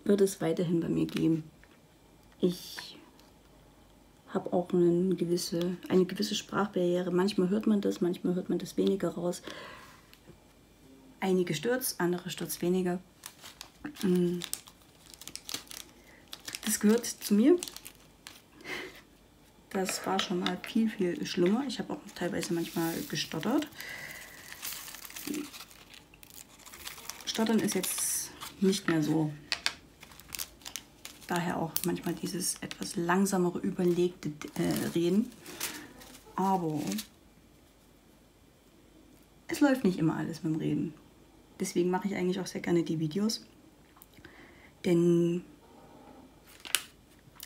wird es weiterhin bei mir geben. Ich habe auch eine gewisse, eine gewisse Sprachbarriere. Manchmal hört man das, manchmal hört man das weniger raus. Einige stürzt, andere stürzt weniger. Das gehört zu mir. Das war schon mal viel, viel schlimmer. Ich habe auch teilweise manchmal gestottert. Stottern ist jetzt nicht mehr so. Daher auch manchmal dieses etwas langsamere, überlegte äh, Reden. Aber es läuft nicht immer alles mit dem Reden. Deswegen mache ich eigentlich auch sehr gerne die Videos. Denn,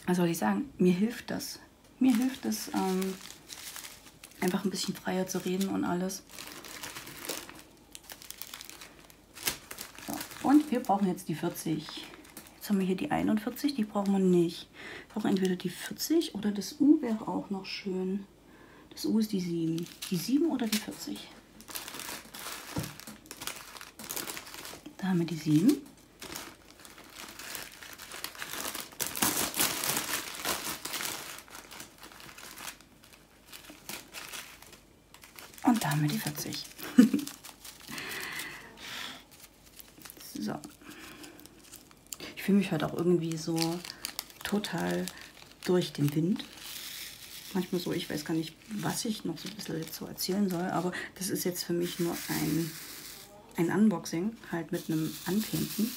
was soll ich sagen, mir hilft das. Mir hilft es, ähm, einfach ein bisschen freier zu reden und alles. So. Und wir brauchen jetzt die 40. Jetzt haben wir hier die 41, die brauchen wir nicht. Wir brauchen entweder die 40 oder das U wäre auch noch schön. Das U ist die 7. Die 7 oder die 40? Da haben wir die 7. haben wir die 40. [LAUGHS] so. Ich fühle mich heute auch irgendwie so total durch den Wind. Manchmal so, ich weiß gar nicht, was ich noch so ein bisschen jetzt so erzählen soll, aber das ist jetzt für mich nur ein, ein Unboxing, halt mit einem Anpainten.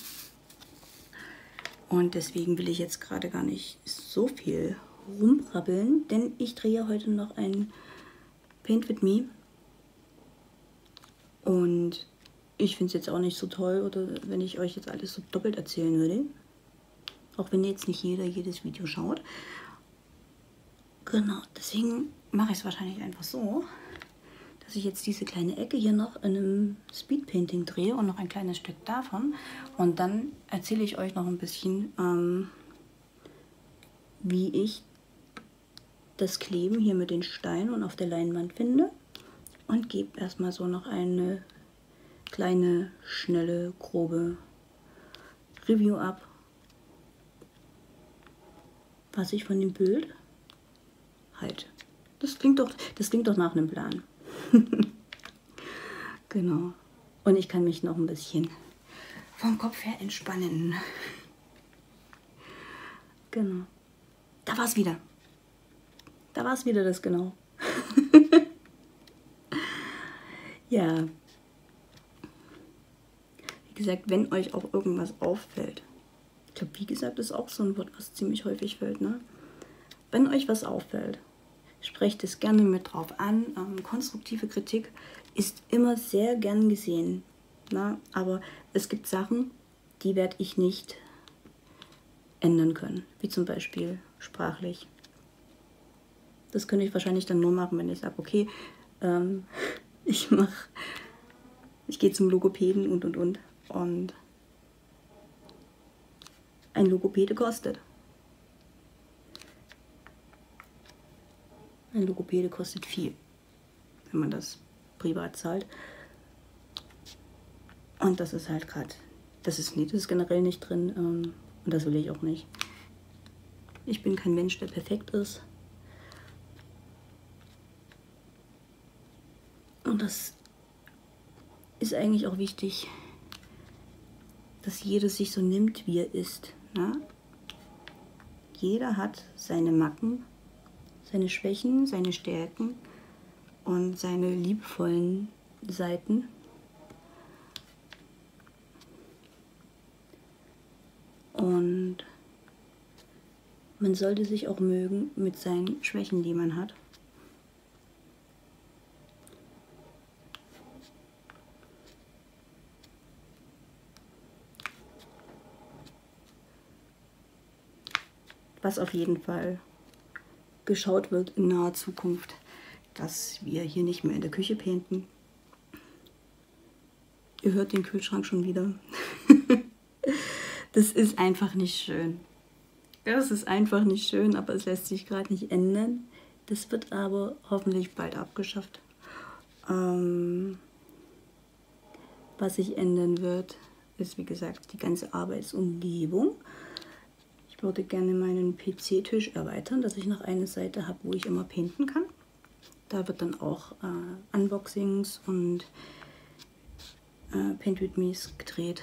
Und deswegen will ich jetzt gerade gar nicht so viel rumbrabbeln, denn ich drehe heute noch ein Paint With Me und ich finde es jetzt auch nicht so toll, oder wenn ich euch jetzt alles so doppelt erzählen würde. Auch wenn jetzt nicht jeder jedes Video schaut. Genau, deswegen mache ich es wahrscheinlich einfach so, dass ich jetzt diese kleine Ecke hier noch in einem Speedpainting drehe und noch ein kleines Stück davon. Und dann erzähle ich euch noch ein bisschen, ähm, wie ich das Kleben hier mit den Steinen und auf der Leinwand finde und gebe erstmal so noch eine kleine, schnelle, grobe Review ab, was ich von dem Bild halte. Das klingt doch, das klingt doch nach einem Plan. [LAUGHS] genau. Und ich kann mich noch ein bisschen vom Kopf her entspannen. [LAUGHS] Genau. Da war es wieder. Da war es wieder das genau. [LAUGHS] Ja. Wie gesagt, wenn euch auch irgendwas auffällt. Ich glaube, wie gesagt, ist auch so ein Wort, was ziemlich häufig fällt, ne? Wenn euch was auffällt, sprecht es gerne mit drauf an. Ähm, konstruktive Kritik ist immer sehr gern gesehen. Ne? Aber es gibt Sachen, die werde ich nicht ändern können. Wie zum Beispiel sprachlich. Das könnte ich wahrscheinlich dann nur machen, wenn ich sage, okay, ähm, ich mache, ich gehe zum Logopäden und und und. Und ein Logopäde kostet. Ein Logopäde kostet viel, wenn man das privat zahlt. Und das ist halt gerade, das ist nicht, das ist generell nicht drin ähm, und das will ich auch nicht. Ich bin kein Mensch, der perfekt ist. Und das ist eigentlich auch wichtig, dass jeder sich so nimmt, wie er ist. Ne? Jeder hat seine Macken, seine Schwächen, seine Stärken und seine liebevollen Seiten. Und man sollte sich auch mögen mit seinen Schwächen, die man hat. Was auf jeden Fall geschaut wird in naher Zukunft, dass wir hier nicht mehr in der Küche painten. Ihr hört den Kühlschrank schon wieder. [LAUGHS] das ist einfach nicht schön. Das ist einfach nicht schön, aber es lässt sich gerade nicht ändern. Das wird aber hoffentlich bald abgeschafft. Ähm, was sich ändern wird, ist wie gesagt die ganze Arbeitsumgebung. Ich würde gerne meinen PC-Tisch erweitern, dass ich noch eine Seite habe, wo ich immer painten kann. Da wird dann auch äh, Unboxings und äh, Paint With Me's gedreht.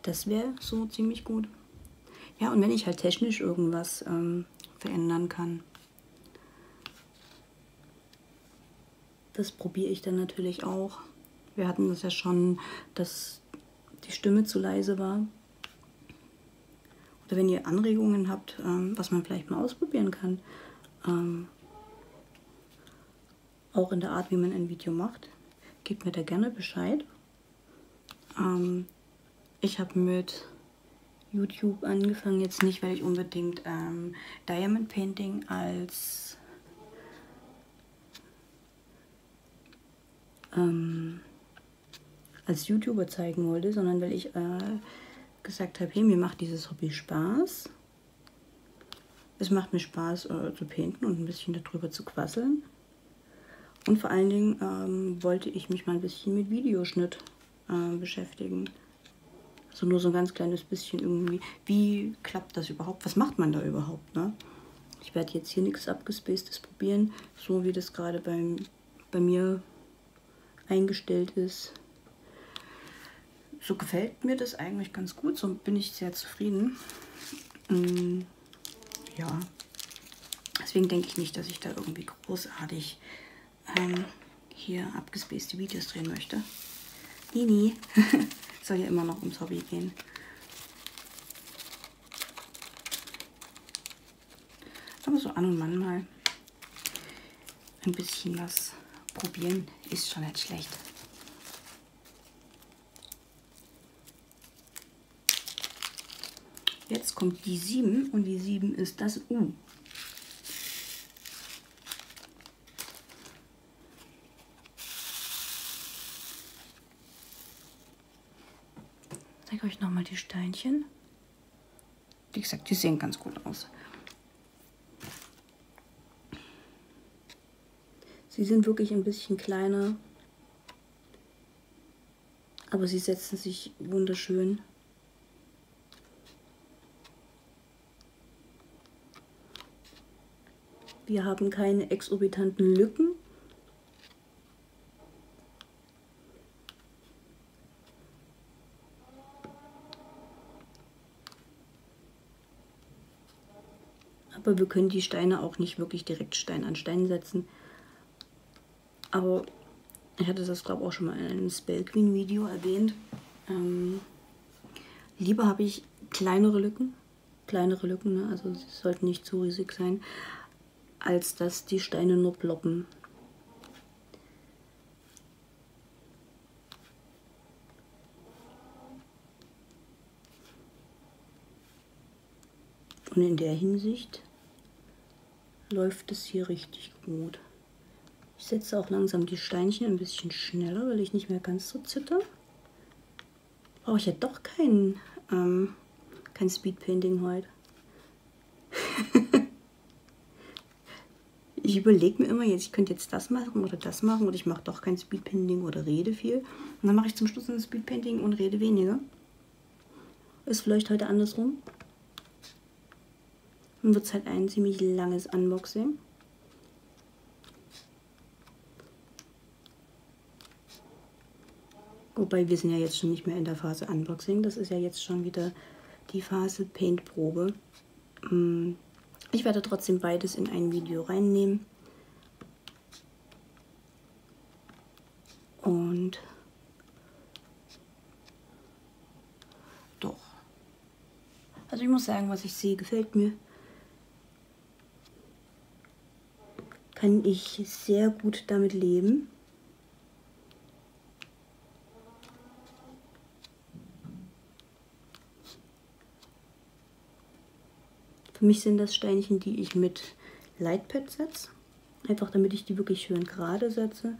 Das wäre so ziemlich gut. Ja, und wenn ich halt technisch irgendwas ähm, verändern kann, das probiere ich dann natürlich auch. Wir hatten das ja schon, dass die Stimme zu leise war. Oder wenn ihr Anregungen habt, ähm, was man vielleicht mal ausprobieren kann, ähm, auch in der Art, wie man ein Video macht, gebt mir da gerne Bescheid. Ähm, ich habe mit YouTube angefangen, jetzt nicht, weil ich unbedingt ähm, Diamond Painting als ähm, als YouTuber zeigen wollte, sondern weil ich äh, gesagt habe, hey, mir macht dieses Hobby Spaß. Es macht mir Spaß äh, zu painten und ein bisschen darüber zu quasseln. Und vor allen Dingen ähm, wollte ich mich mal ein bisschen mit Videoschnitt äh, beschäftigen. So nur so ein ganz kleines bisschen irgendwie. Wie klappt das überhaupt? Was macht man da überhaupt? Ne? Ich werde jetzt hier nichts abgespacedes probieren, so wie das gerade bei mir eingestellt ist. So gefällt mir das eigentlich ganz gut, so bin ich sehr zufrieden. Mm, ja, deswegen denke ich nicht, dass ich da irgendwie großartig ähm, hier abgespacede Videos drehen möchte. Nini, [LAUGHS] soll ja immer noch ums Hobby gehen. Aber so an und man mal ein bisschen was probieren ist schon nicht schlecht. Jetzt kommt die 7 und die 7 ist das U. zeige euch nochmal die Steinchen. Wie gesagt, die sehen ganz gut aus. Sie sind wirklich ein bisschen kleiner, aber sie setzen sich wunderschön. Wir haben keine exorbitanten Lücken. Aber wir können die Steine auch nicht wirklich direkt Stein an Stein setzen. Aber ich hatte das, glaube ich, auch schon mal in einem Spell Queen Video erwähnt. Ähm, lieber habe ich kleinere Lücken, kleinere Lücken, ne? also sie sollten nicht zu riesig sein, als dass die Steine nur ploppen. Und in der Hinsicht läuft es hier richtig gut. Ich setze auch langsam die Steinchen ein bisschen schneller, weil ich nicht mehr ganz so zitter. Brauche ich ja doch kein, ähm, kein Speedpainting heute. [LAUGHS] ich überlege mir immer jetzt, ich könnte jetzt das machen oder das machen oder ich mache doch kein Speedpainting oder rede viel. Und dann mache ich zum Schluss ein Speedpainting und rede weniger. Ist vielleicht heute andersrum. Dann wird es halt ein ziemlich langes Unboxing. Wobei wir sind ja jetzt schon nicht mehr in der Phase Unboxing. Das ist ja jetzt schon wieder die Phase Paintprobe. Mm, ich werde trotzdem beides in ein Video reinnehmen. Und doch. Also ich muss sagen, was ich sehe, gefällt mir. kann ich sehr gut damit leben. Für mich sind das Steinchen, die ich mit Lightpad setze. Einfach damit ich die wirklich schön gerade setze.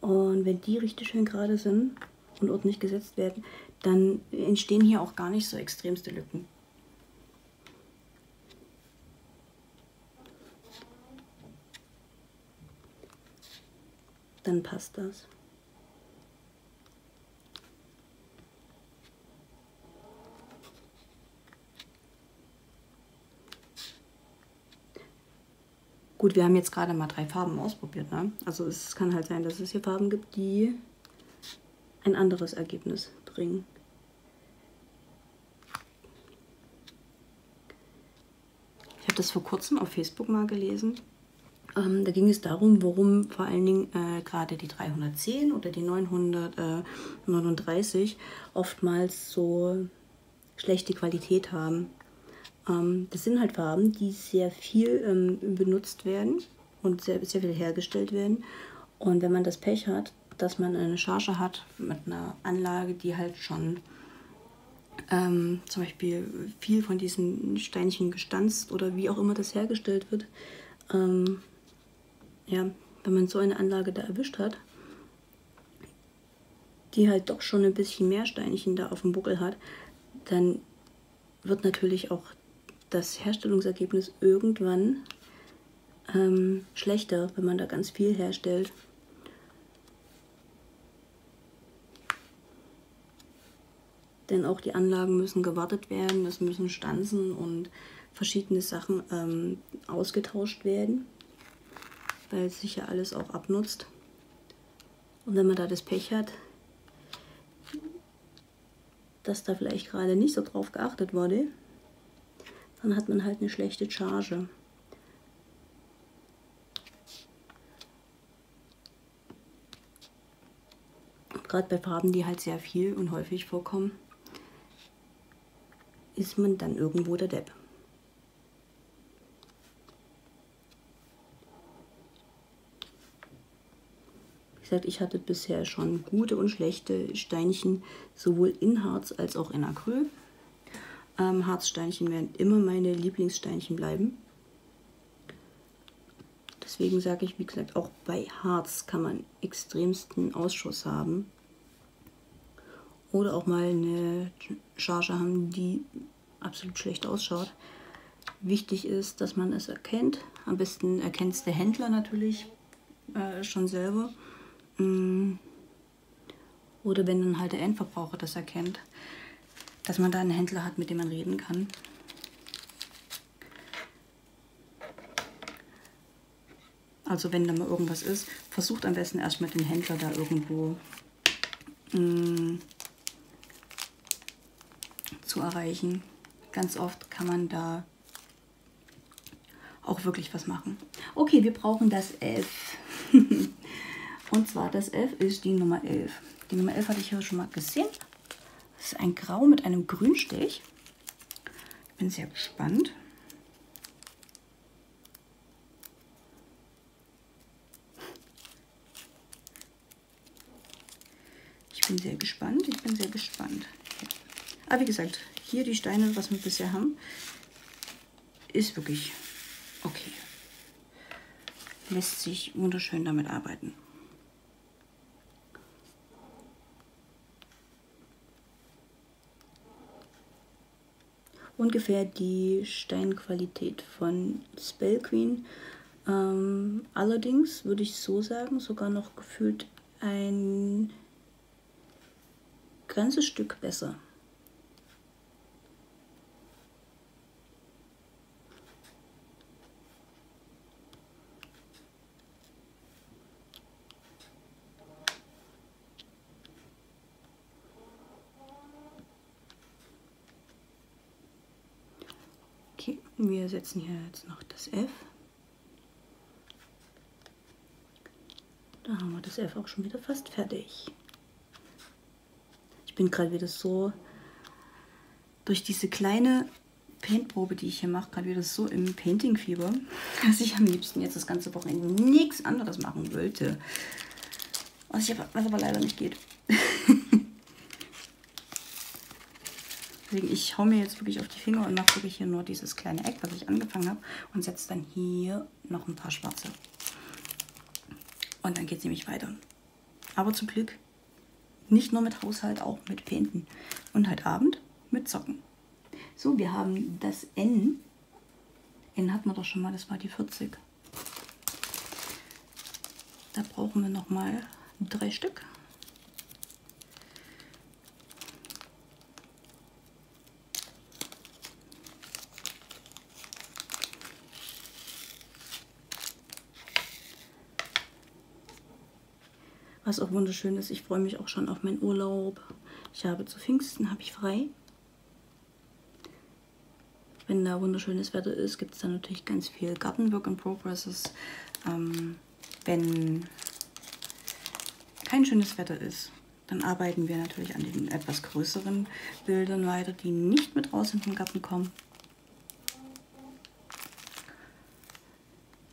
Und wenn die richtig schön gerade sind und ordentlich gesetzt werden, dann entstehen hier auch gar nicht so extremste Lücken. dann passt das. Gut, wir haben jetzt gerade mal drei Farben ausprobiert. Ne? Also es kann halt sein, dass es hier Farben gibt, die ein anderes Ergebnis bringen. Ich habe das vor kurzem auf Facebook mal gelesen. Ähm, da ging es darum, warum vor allen Dingen äh, gerade die 310 oder die 939 oftmals so schlechte Qualität haben. Ähm, das sind halt Farben, die sehr viel ähm, benutzt werden und sehr, sehr viel hergestellt werden. Und wenn man das Pech hat, dass man eine Charge hat mit einer Anlage, die halt schon ähm, zum Beispiel viel von diesen Steinchen gestanzt oder wie auch immer das hergestellt wird, ähm, ja, wenn man so eine Anlage da erwischt hat, die halt doch schon ein bisschen mehr Steinchen da auf dem Buckel hat, dann wird natürlich auch das Herstellungsergebnis irgendwann ähm, schlechter, wenn man da ganz viel herstellt. Denn auch die Anlagen müssen gewartet werden, es müssen Stanzen und verschiedene Sachen ähm, ausgetauscht werden weil sich ja alles auch abnutzt. Und wenn man da das Pech hat, dass da vielleicht gerade nicht so drauf geachtet wurde, dann hat man halt eine schlechte Charge. Gerade bei Farben, die halt sehr viel und häufig vorkommen, ist man dann irgendwo der Depp. gesagt, ich hatte bisher schon gute und schlechte Steinchen, sowohl in Harz als auch in Acryl. Ähm, Harzsteinchen werden immer meine Lieblingssteinchen bleiben. Deswegen sage ich, wie gesagt, auch bei Harz kann man extremsten Ausschuss haben. Oder auch mal eine Charge haben, die absolut schlecht ausschaut. Wichtig ist, dass man es erkennt. Am besten erkennt es der Händler natürlich äh, schon selber. Mm. Oder wenn dann halt der Endverbraucher das erkennt, dass man da einen Händler hat, mit dem man reden kann. Also wenn da mal irgendwas ist, versucht am besten erstmal den Händler da irgendwo mh, mm, zu erreichen. Ganz oft kann man da auch wirklich was machen. Okay, wir brauchen das F. [LAUGHS] Und zwar das 11 ist die Nummer 11. Die Nummer 11 hatte ich ja schon mal gesehen. Das ist ein Grau mit einem Grünstich. Ich bin sehr gespannt. Ich bin sehr gespannt, ich bin sehr gespannt. Aber wie gesagt, hier die Steine, was wir bisher haben, ist wirklich okay. Lässt sich wunderschön damit arbeiten. Ungefähr die Steinqualität von Spell Queen. Ähm, allerdings würde ich so sagen, sogar noch gefühlt ein ganzes Stück besser. Wir setzen hier jetzt noch das F. Da haben wir das F auch schon wieder fast fertig. Ich bin gerade wieder so durch diese kleine Paintprobe, die ich hier mache, gerade wieder so im Painting-Fieber, [LAUGHS] dass ich am liebsten jetzt das ganze Wochenende nichts anderes machen wollte. Was, ich aber, was aber leider nicht geht. [LAUGHS] Deswegen, ich hau mir jetzt wirklich auf die Finger und mache wirklich hier nur dieses kleine Eck, was ich angefangen habe. Und setze dann hier noch ein paar schwarze. Und dann geht es nämlich weiter. Aber zum Glück nicht nur mit Haushalt, auch mit Painten. Und halt Abend mit Zocken. So, wir haben das N. N hatten wir doch schon mal, das war die 40. Da brauchen wir noch mal drei Stück. Was auch wunderschön ist, ich freue mich auch schon auf meinen Urlaub. Ich habe zu Pfingsten habe ich frei. Wenn da wunderschönes Wetter ist, gibt es da natürlich ganz viel Gartenwork in Progresses. Ähm, wenn kein schönes Wetter ist, dann arbeiten wir natürlich an den etwas größeren Bildern weiter, die nicht mit raus in den Garten kommen.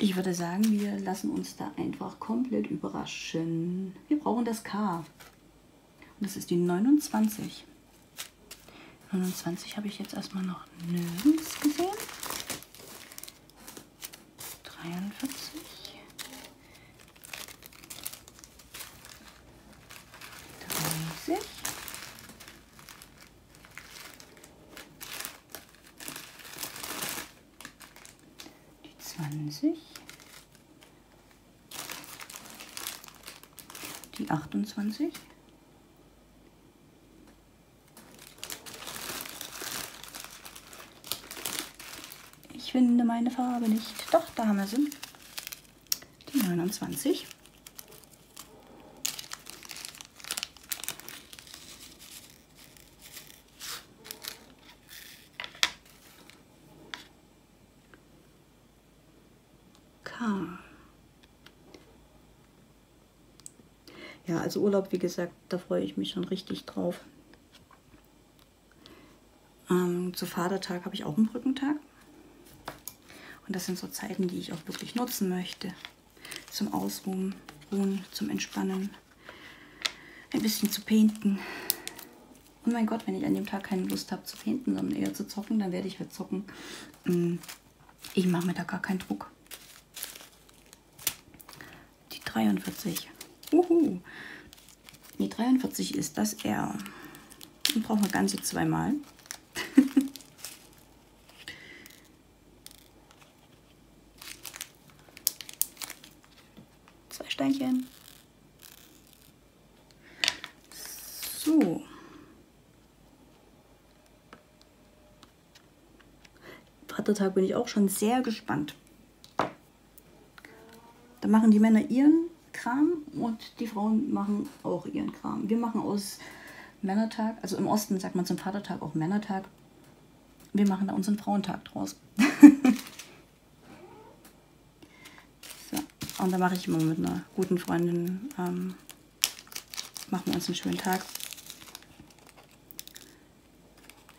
Ich würde sagen, wir lassen uns da einfach komplett überraschen. Wir brauchen das K. Und das ist die 29. 29 habe ich jetzt erstmal noch nirgends gesehen. 43. 30. Die 20. Die 28. Ich finde meine Farbe nicht. Doch, da haben wir sie. Die 29. K. Ja, also Urlaub, wie gesagt, da freue ich mich schon richtig drauf. Ähm, zu Vatertag habe ich auch einen Brückentag. Und das sind so Zeiten, die ich auch wirklich nutzen möchte. Zum Ausruhen, ruhen, zum Entspannen, ein bisschen zu painten. Und mein Gott, wenn ich an dem Tag keine Lust habe zu painten, sondern eher zu zocken, dann werde ich halt zocken. Mm, ich mache mir da gar keinen Druck. Die 43. Uhu. Die 43 ist das R. Dann brauchen wir ganze zweimal. [LAUGHS] Zwei Steinchen. So. Vatertag bin ich auch schon sehr gespannt. Da machen die Männer ihren Kram und die Frauen machen auch ihren Kram. Wir machen aus Männertag, also im Osten sagt man zum Vatertag auch Männertag. Wir machen da unseren Frauentag draus. [LAUGHS] so. Und da mache ich immer mit einer guten Freundin, ähm, machen wir uns einen schönen Tag.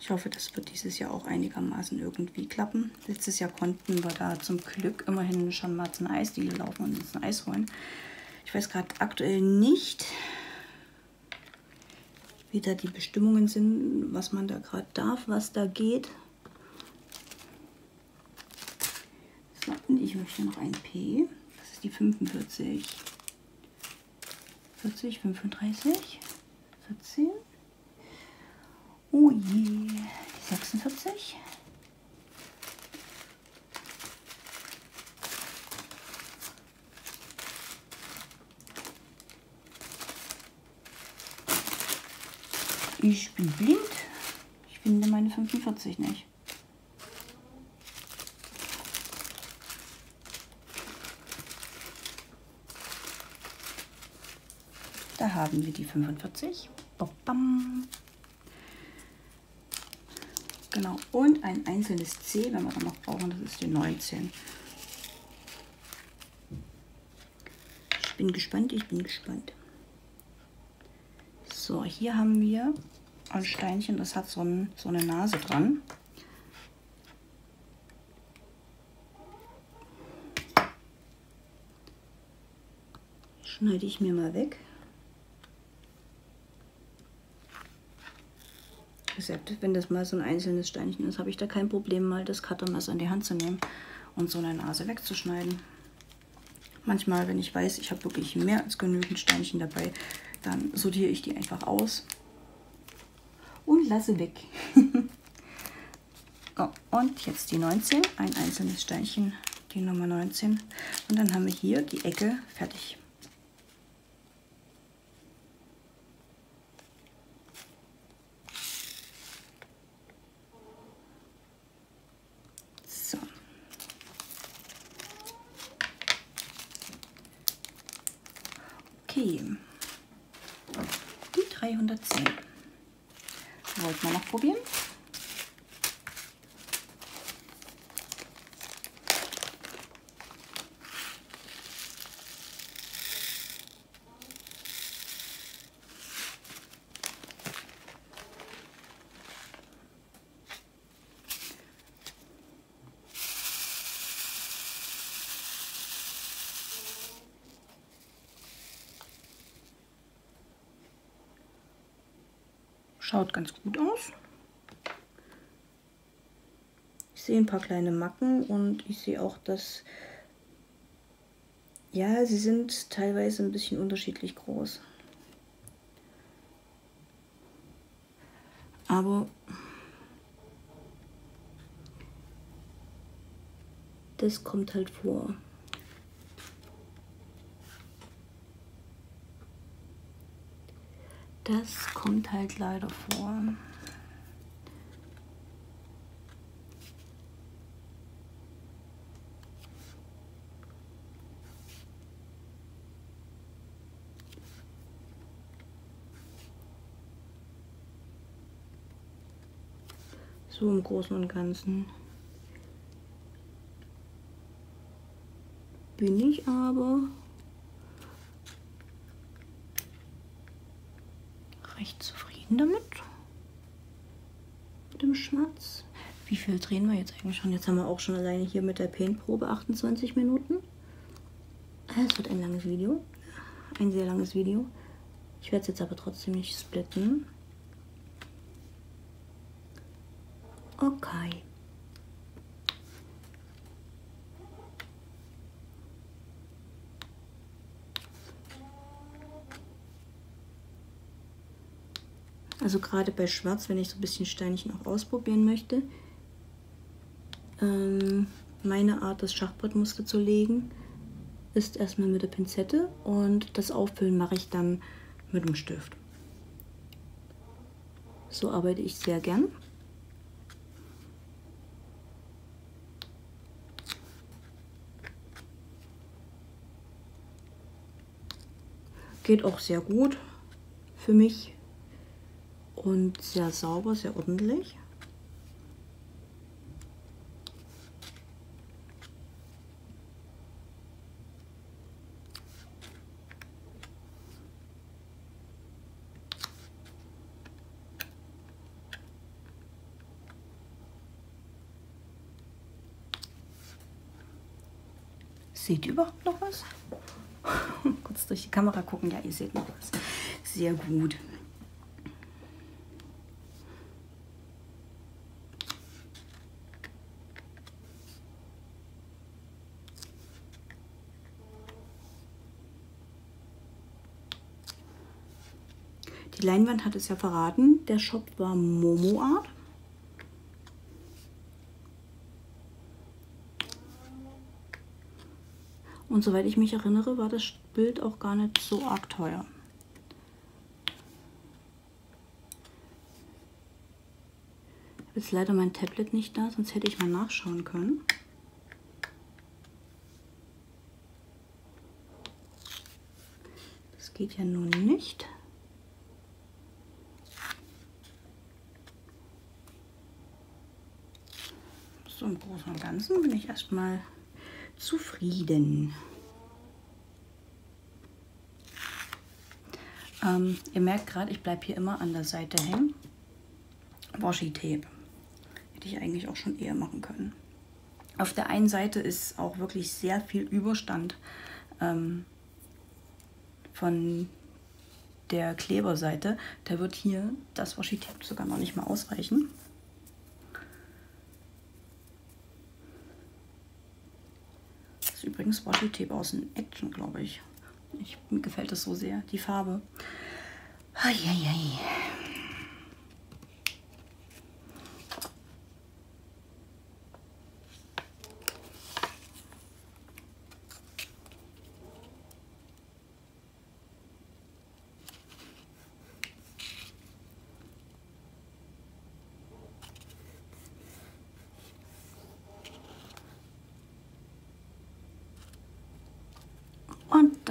Ich hoffe, das wird dieses Jahr auch einigermaßen irgendwie klappen. Letztes Jahr konnten wir da zum Glück immerhin schon mal zu einer Eisdiele laufen und uns ein Eis holen. Ich weiß gerade aktuell nicht, wie da die Bestimmungen sind, was man da gerade darf, was da geht. So, und ich möchte noch ein P. Das ist die 45. 40, 35, 14. Oh je, die 46. Ich bin blind. Ich finde meine 45 nicht. Da haben wir die 45. Bam. Genau, und ein einzelnes C, wenn wir dann noch brauchen, das ist die 19. Ich bin gespannt, ich bin gespannt. So, hier haben wir ein Steinchen, das hat so, ein, so eine Nase dran. Schneide ich mir mal weg. gesagt, wenn das mal so ein einzelnes Steinchen ist, habe ich da kein Problem, mal das Cuttermesser in die Hand zu nehmen und so eine Nase wegzuschneiden. Manchmal, wenn ich weiß, ich habe wirklich mehr als genügend Steinchen dabei, dann sortiere ich die einfach aus und lasse weg. [LAUGHS] oh, und jetzt die 19, ein einzelnes Steinchen, die Nummer 19. Und dann haben wir hier die Ecke fertig. Okay. 310. Wollten wir noch probieren? Schaut ganz gut aus. Ich sehe ein paar kleine Macken und ich sehe auch, dass ja, sie sind teilweise ein bisschen unterschiedlich groß. Aber das kommt halt vor. Das kommt halt leider vor. So im Großen und Ganzen bin ich aber zufrieden damit. Mit dem Schwarz. Wie viel drehen wir jetzt eigentlich schon? Jetzt haben wir auch schon alleine hier mit der Paintprobe 28 Minuten. Es wird ein langes Video. Ein sehr langes Video. Ich werde es jetzt aber trotzdem nicht splitten. Okay. Also gerade bei Schwarz, wenn ich so ein bisschen Steinchen auch ausprobieren möchte. Ähm, meine Art, das Schachbrettmuster zu legen, ist erstmal mit der Pinzette und das Auffüllen mache ich dann mit dem Stift. So arbeite ich sehr gern. Geht auch sehr gut für mich und sehr sauber, sehr ordentlich. Seht ihr überhaupt noch was? [LAUGHS] Kurz durch die Kamera gucken. Ja, ihr seht noch was. Sehr gut. Die Leinwand hat es ja verraten. Der Shop war Momo Art. Und soweit ich mich erinnere, war das Bild auch gar nicht so arg teuer. Ich habe jetzt leider mein Tablet nicht da, sonst hätte ich mal nachschauen können. Das geht ja nun nicht. So im Großen und Ganzen bin ich erstmal zufrieden. Ähm, ihr merkt gerade, ich bleibe hier immer an der Seite hängen. Washi-Tape. Hätte ich eigentlich auch schon eher machen können. Auf der einen Seite ist auch wirklich sehr viel Überstand ähm, von der Kleberseite. Da wird hier das Washi-Tape sogar noch nicht mal ausreichen. Übrigens Washi Tape aus dem Action, glaube ich. ich. Mir gefällt das so sehr, die Farbe. Eieiei. Und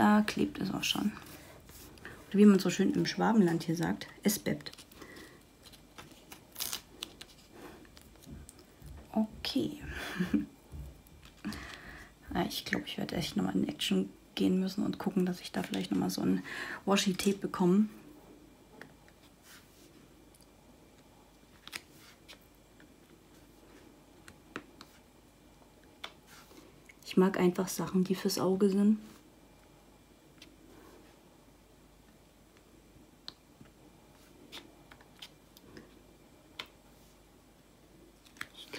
da klebt es auch schon. Wie man so schön im Schwabenland hier sagt, es bebt. Okay. [LAUGHS] ich glaube, ich werde echt nochmal in Action gehen müssen und gucken, dass ich da vielleicht nochmal so ein Washi-Tape bekomme. Ich mag einfach Sachen, die fürs Auge sind.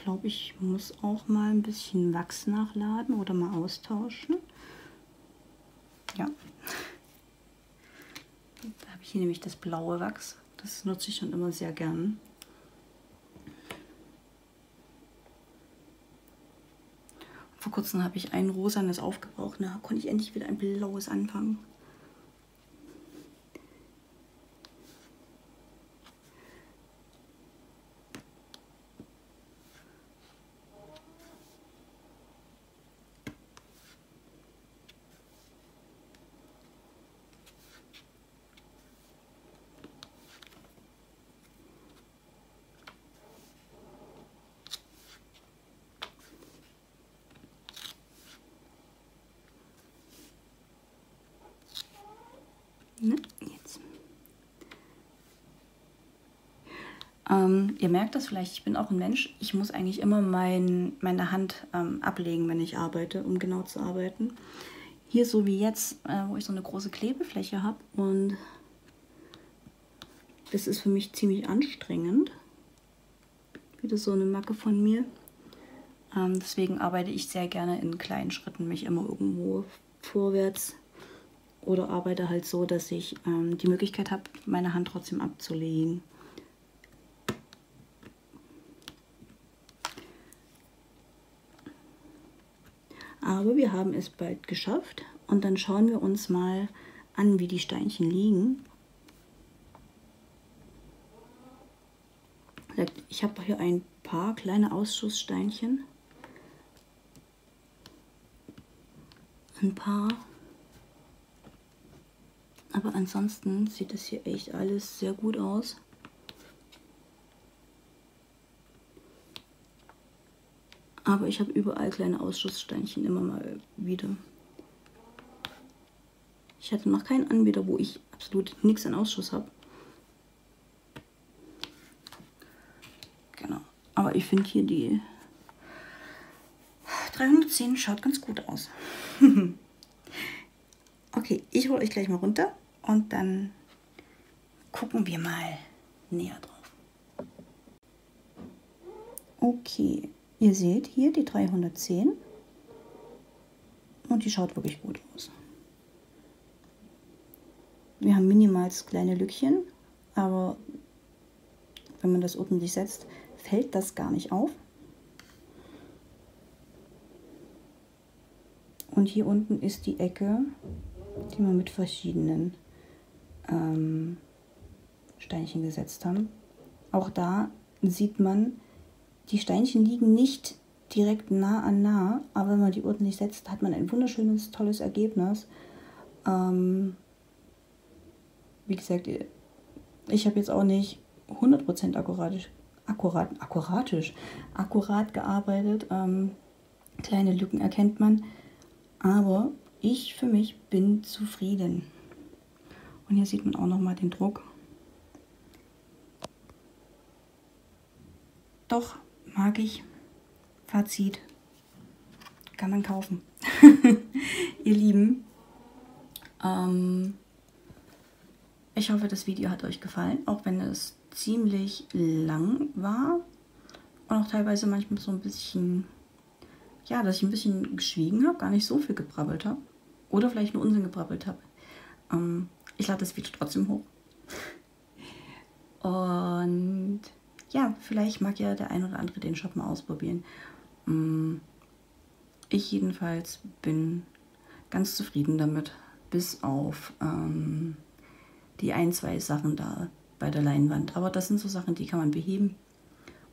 Ich glaube, ich muss auch mal ein bisschen Wachs nachladen oder mal austauschen. Ja. Da habe ich hier nämlich das blaue Wachs. Das nutze ich schon immer sehr gern. Vor kurzem habe ich ein rosanes aufgebraucht. Da konnte ich endlich wieder ein blaues anfangen. Ne? Jetzt. Ähm, ihr merkt das vielleicht, ich bin auch ein Mensch. Ich muss eigentlich immer mein, meine Hand ähm, ablegen, wenn ich arbeite, um genau zu arbeiten. Hier so wie jetzt, äh, wo ich so eine große Klebefläche habe. Und das ist für mich ziemlich anstrengend. Wieder so eine Macke von mir. Ähm, deswegen arbeite ich sehr gerne in kleinen Schritten, mich immer irgendwo vorwärts oder arbeite halt so, dass ich ähm, die Möglichkeit habe, meine Hand trotzdem abzulegen. Aber wir haben es bald geschafft und dann schauen wir uns mal an, wie die Steinchen liegen. Ich habe hier ein paar kleine Ausschusssteinchen. Ein paar aber ansonsten sieht das hier echt alles sehr gut aus. Aber ich habe überall kleine Ausschusssteinchen immer mal wieder. Ich hatte noch keinen Anbieter, wo ich absolut nichts an Ausschuss habe. Genau. Aber ich finde hier die 310 schaut ganz gut aus. [LAUGHS] okay, ich hole euch gleich mal runter und dann gucken wir mal näher drauf. Okay, ihr seht hier die 310 und die schaut wirklich gut aus. Wir haben minimals kleine Lückchen, aber wenn man das ordentlich setzt, fällt das gar nicht auf. Und hier unten ist die Ecke, die man mit verschiedenen ähm, Steinchen gesetzt haben. Auch da sieht man, die Steinchen liegen nicht direkt nah an nah, aber wenn man die ordentlich setzt, hat man ein wunderschönes, tolles Ergebnis. Ähm, wie gesagt, ich habe jetzt auch nicht 100% akkuratisch, akkurat, akkuratisch, akkurat gearbeitet. Ähm, kleine Lücken erkennt man, aber ich für mich bin zufrieden. Und hier sieht man auch noch mal den Druck. Doch, mag ich. Fazit. Kann man kaufen. [LAUGHS] Ihr Lieben. Ähm, ich hoffe, das Video hat euch gefallen, auch wenn es ziemlich lang war und auch teilweise manchmal so ein bisschen, ja, dass ich ein bisschen geschwiegen habe, gar nicht so viel gebrabbelt habe oder vielleicht nur Unsinn gebrabbelt habe. Ähm, ich lade das Video trotzdem hoch. Und ja, vielleicht mag ja der ein oder andere den Shop mal ausprobieren. Mm, ich jedenfalls bin ganz zufrieden damit, bis auf ähm, die ein, zwei Sachen da bei der Leinwand. Aber das sind so Sachen, die kann man beheben.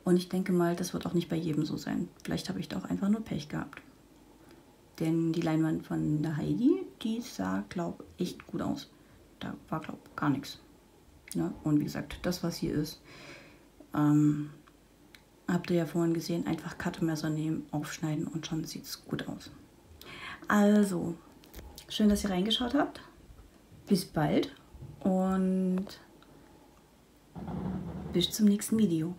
Und ich denke mal, das wird auch nicht bei jedem so sein. Vielleicht habe ich da auch einfach nur Pech gehabt. Denn die Leinwand von der Heidi, die sah, glaube ich, echt gut aus. da war, glaube ich, gar nichts. Ne? Und wie gesagt, das, was hier ist, ähm, habt ihr ja vorhin gesehen, einfach Cuttermesser nehmen, aufschneiden und schon sieht es gut aus. Also, schön, dass ihr reingeschaut habt. Bis bald und bis zum nächsten Video.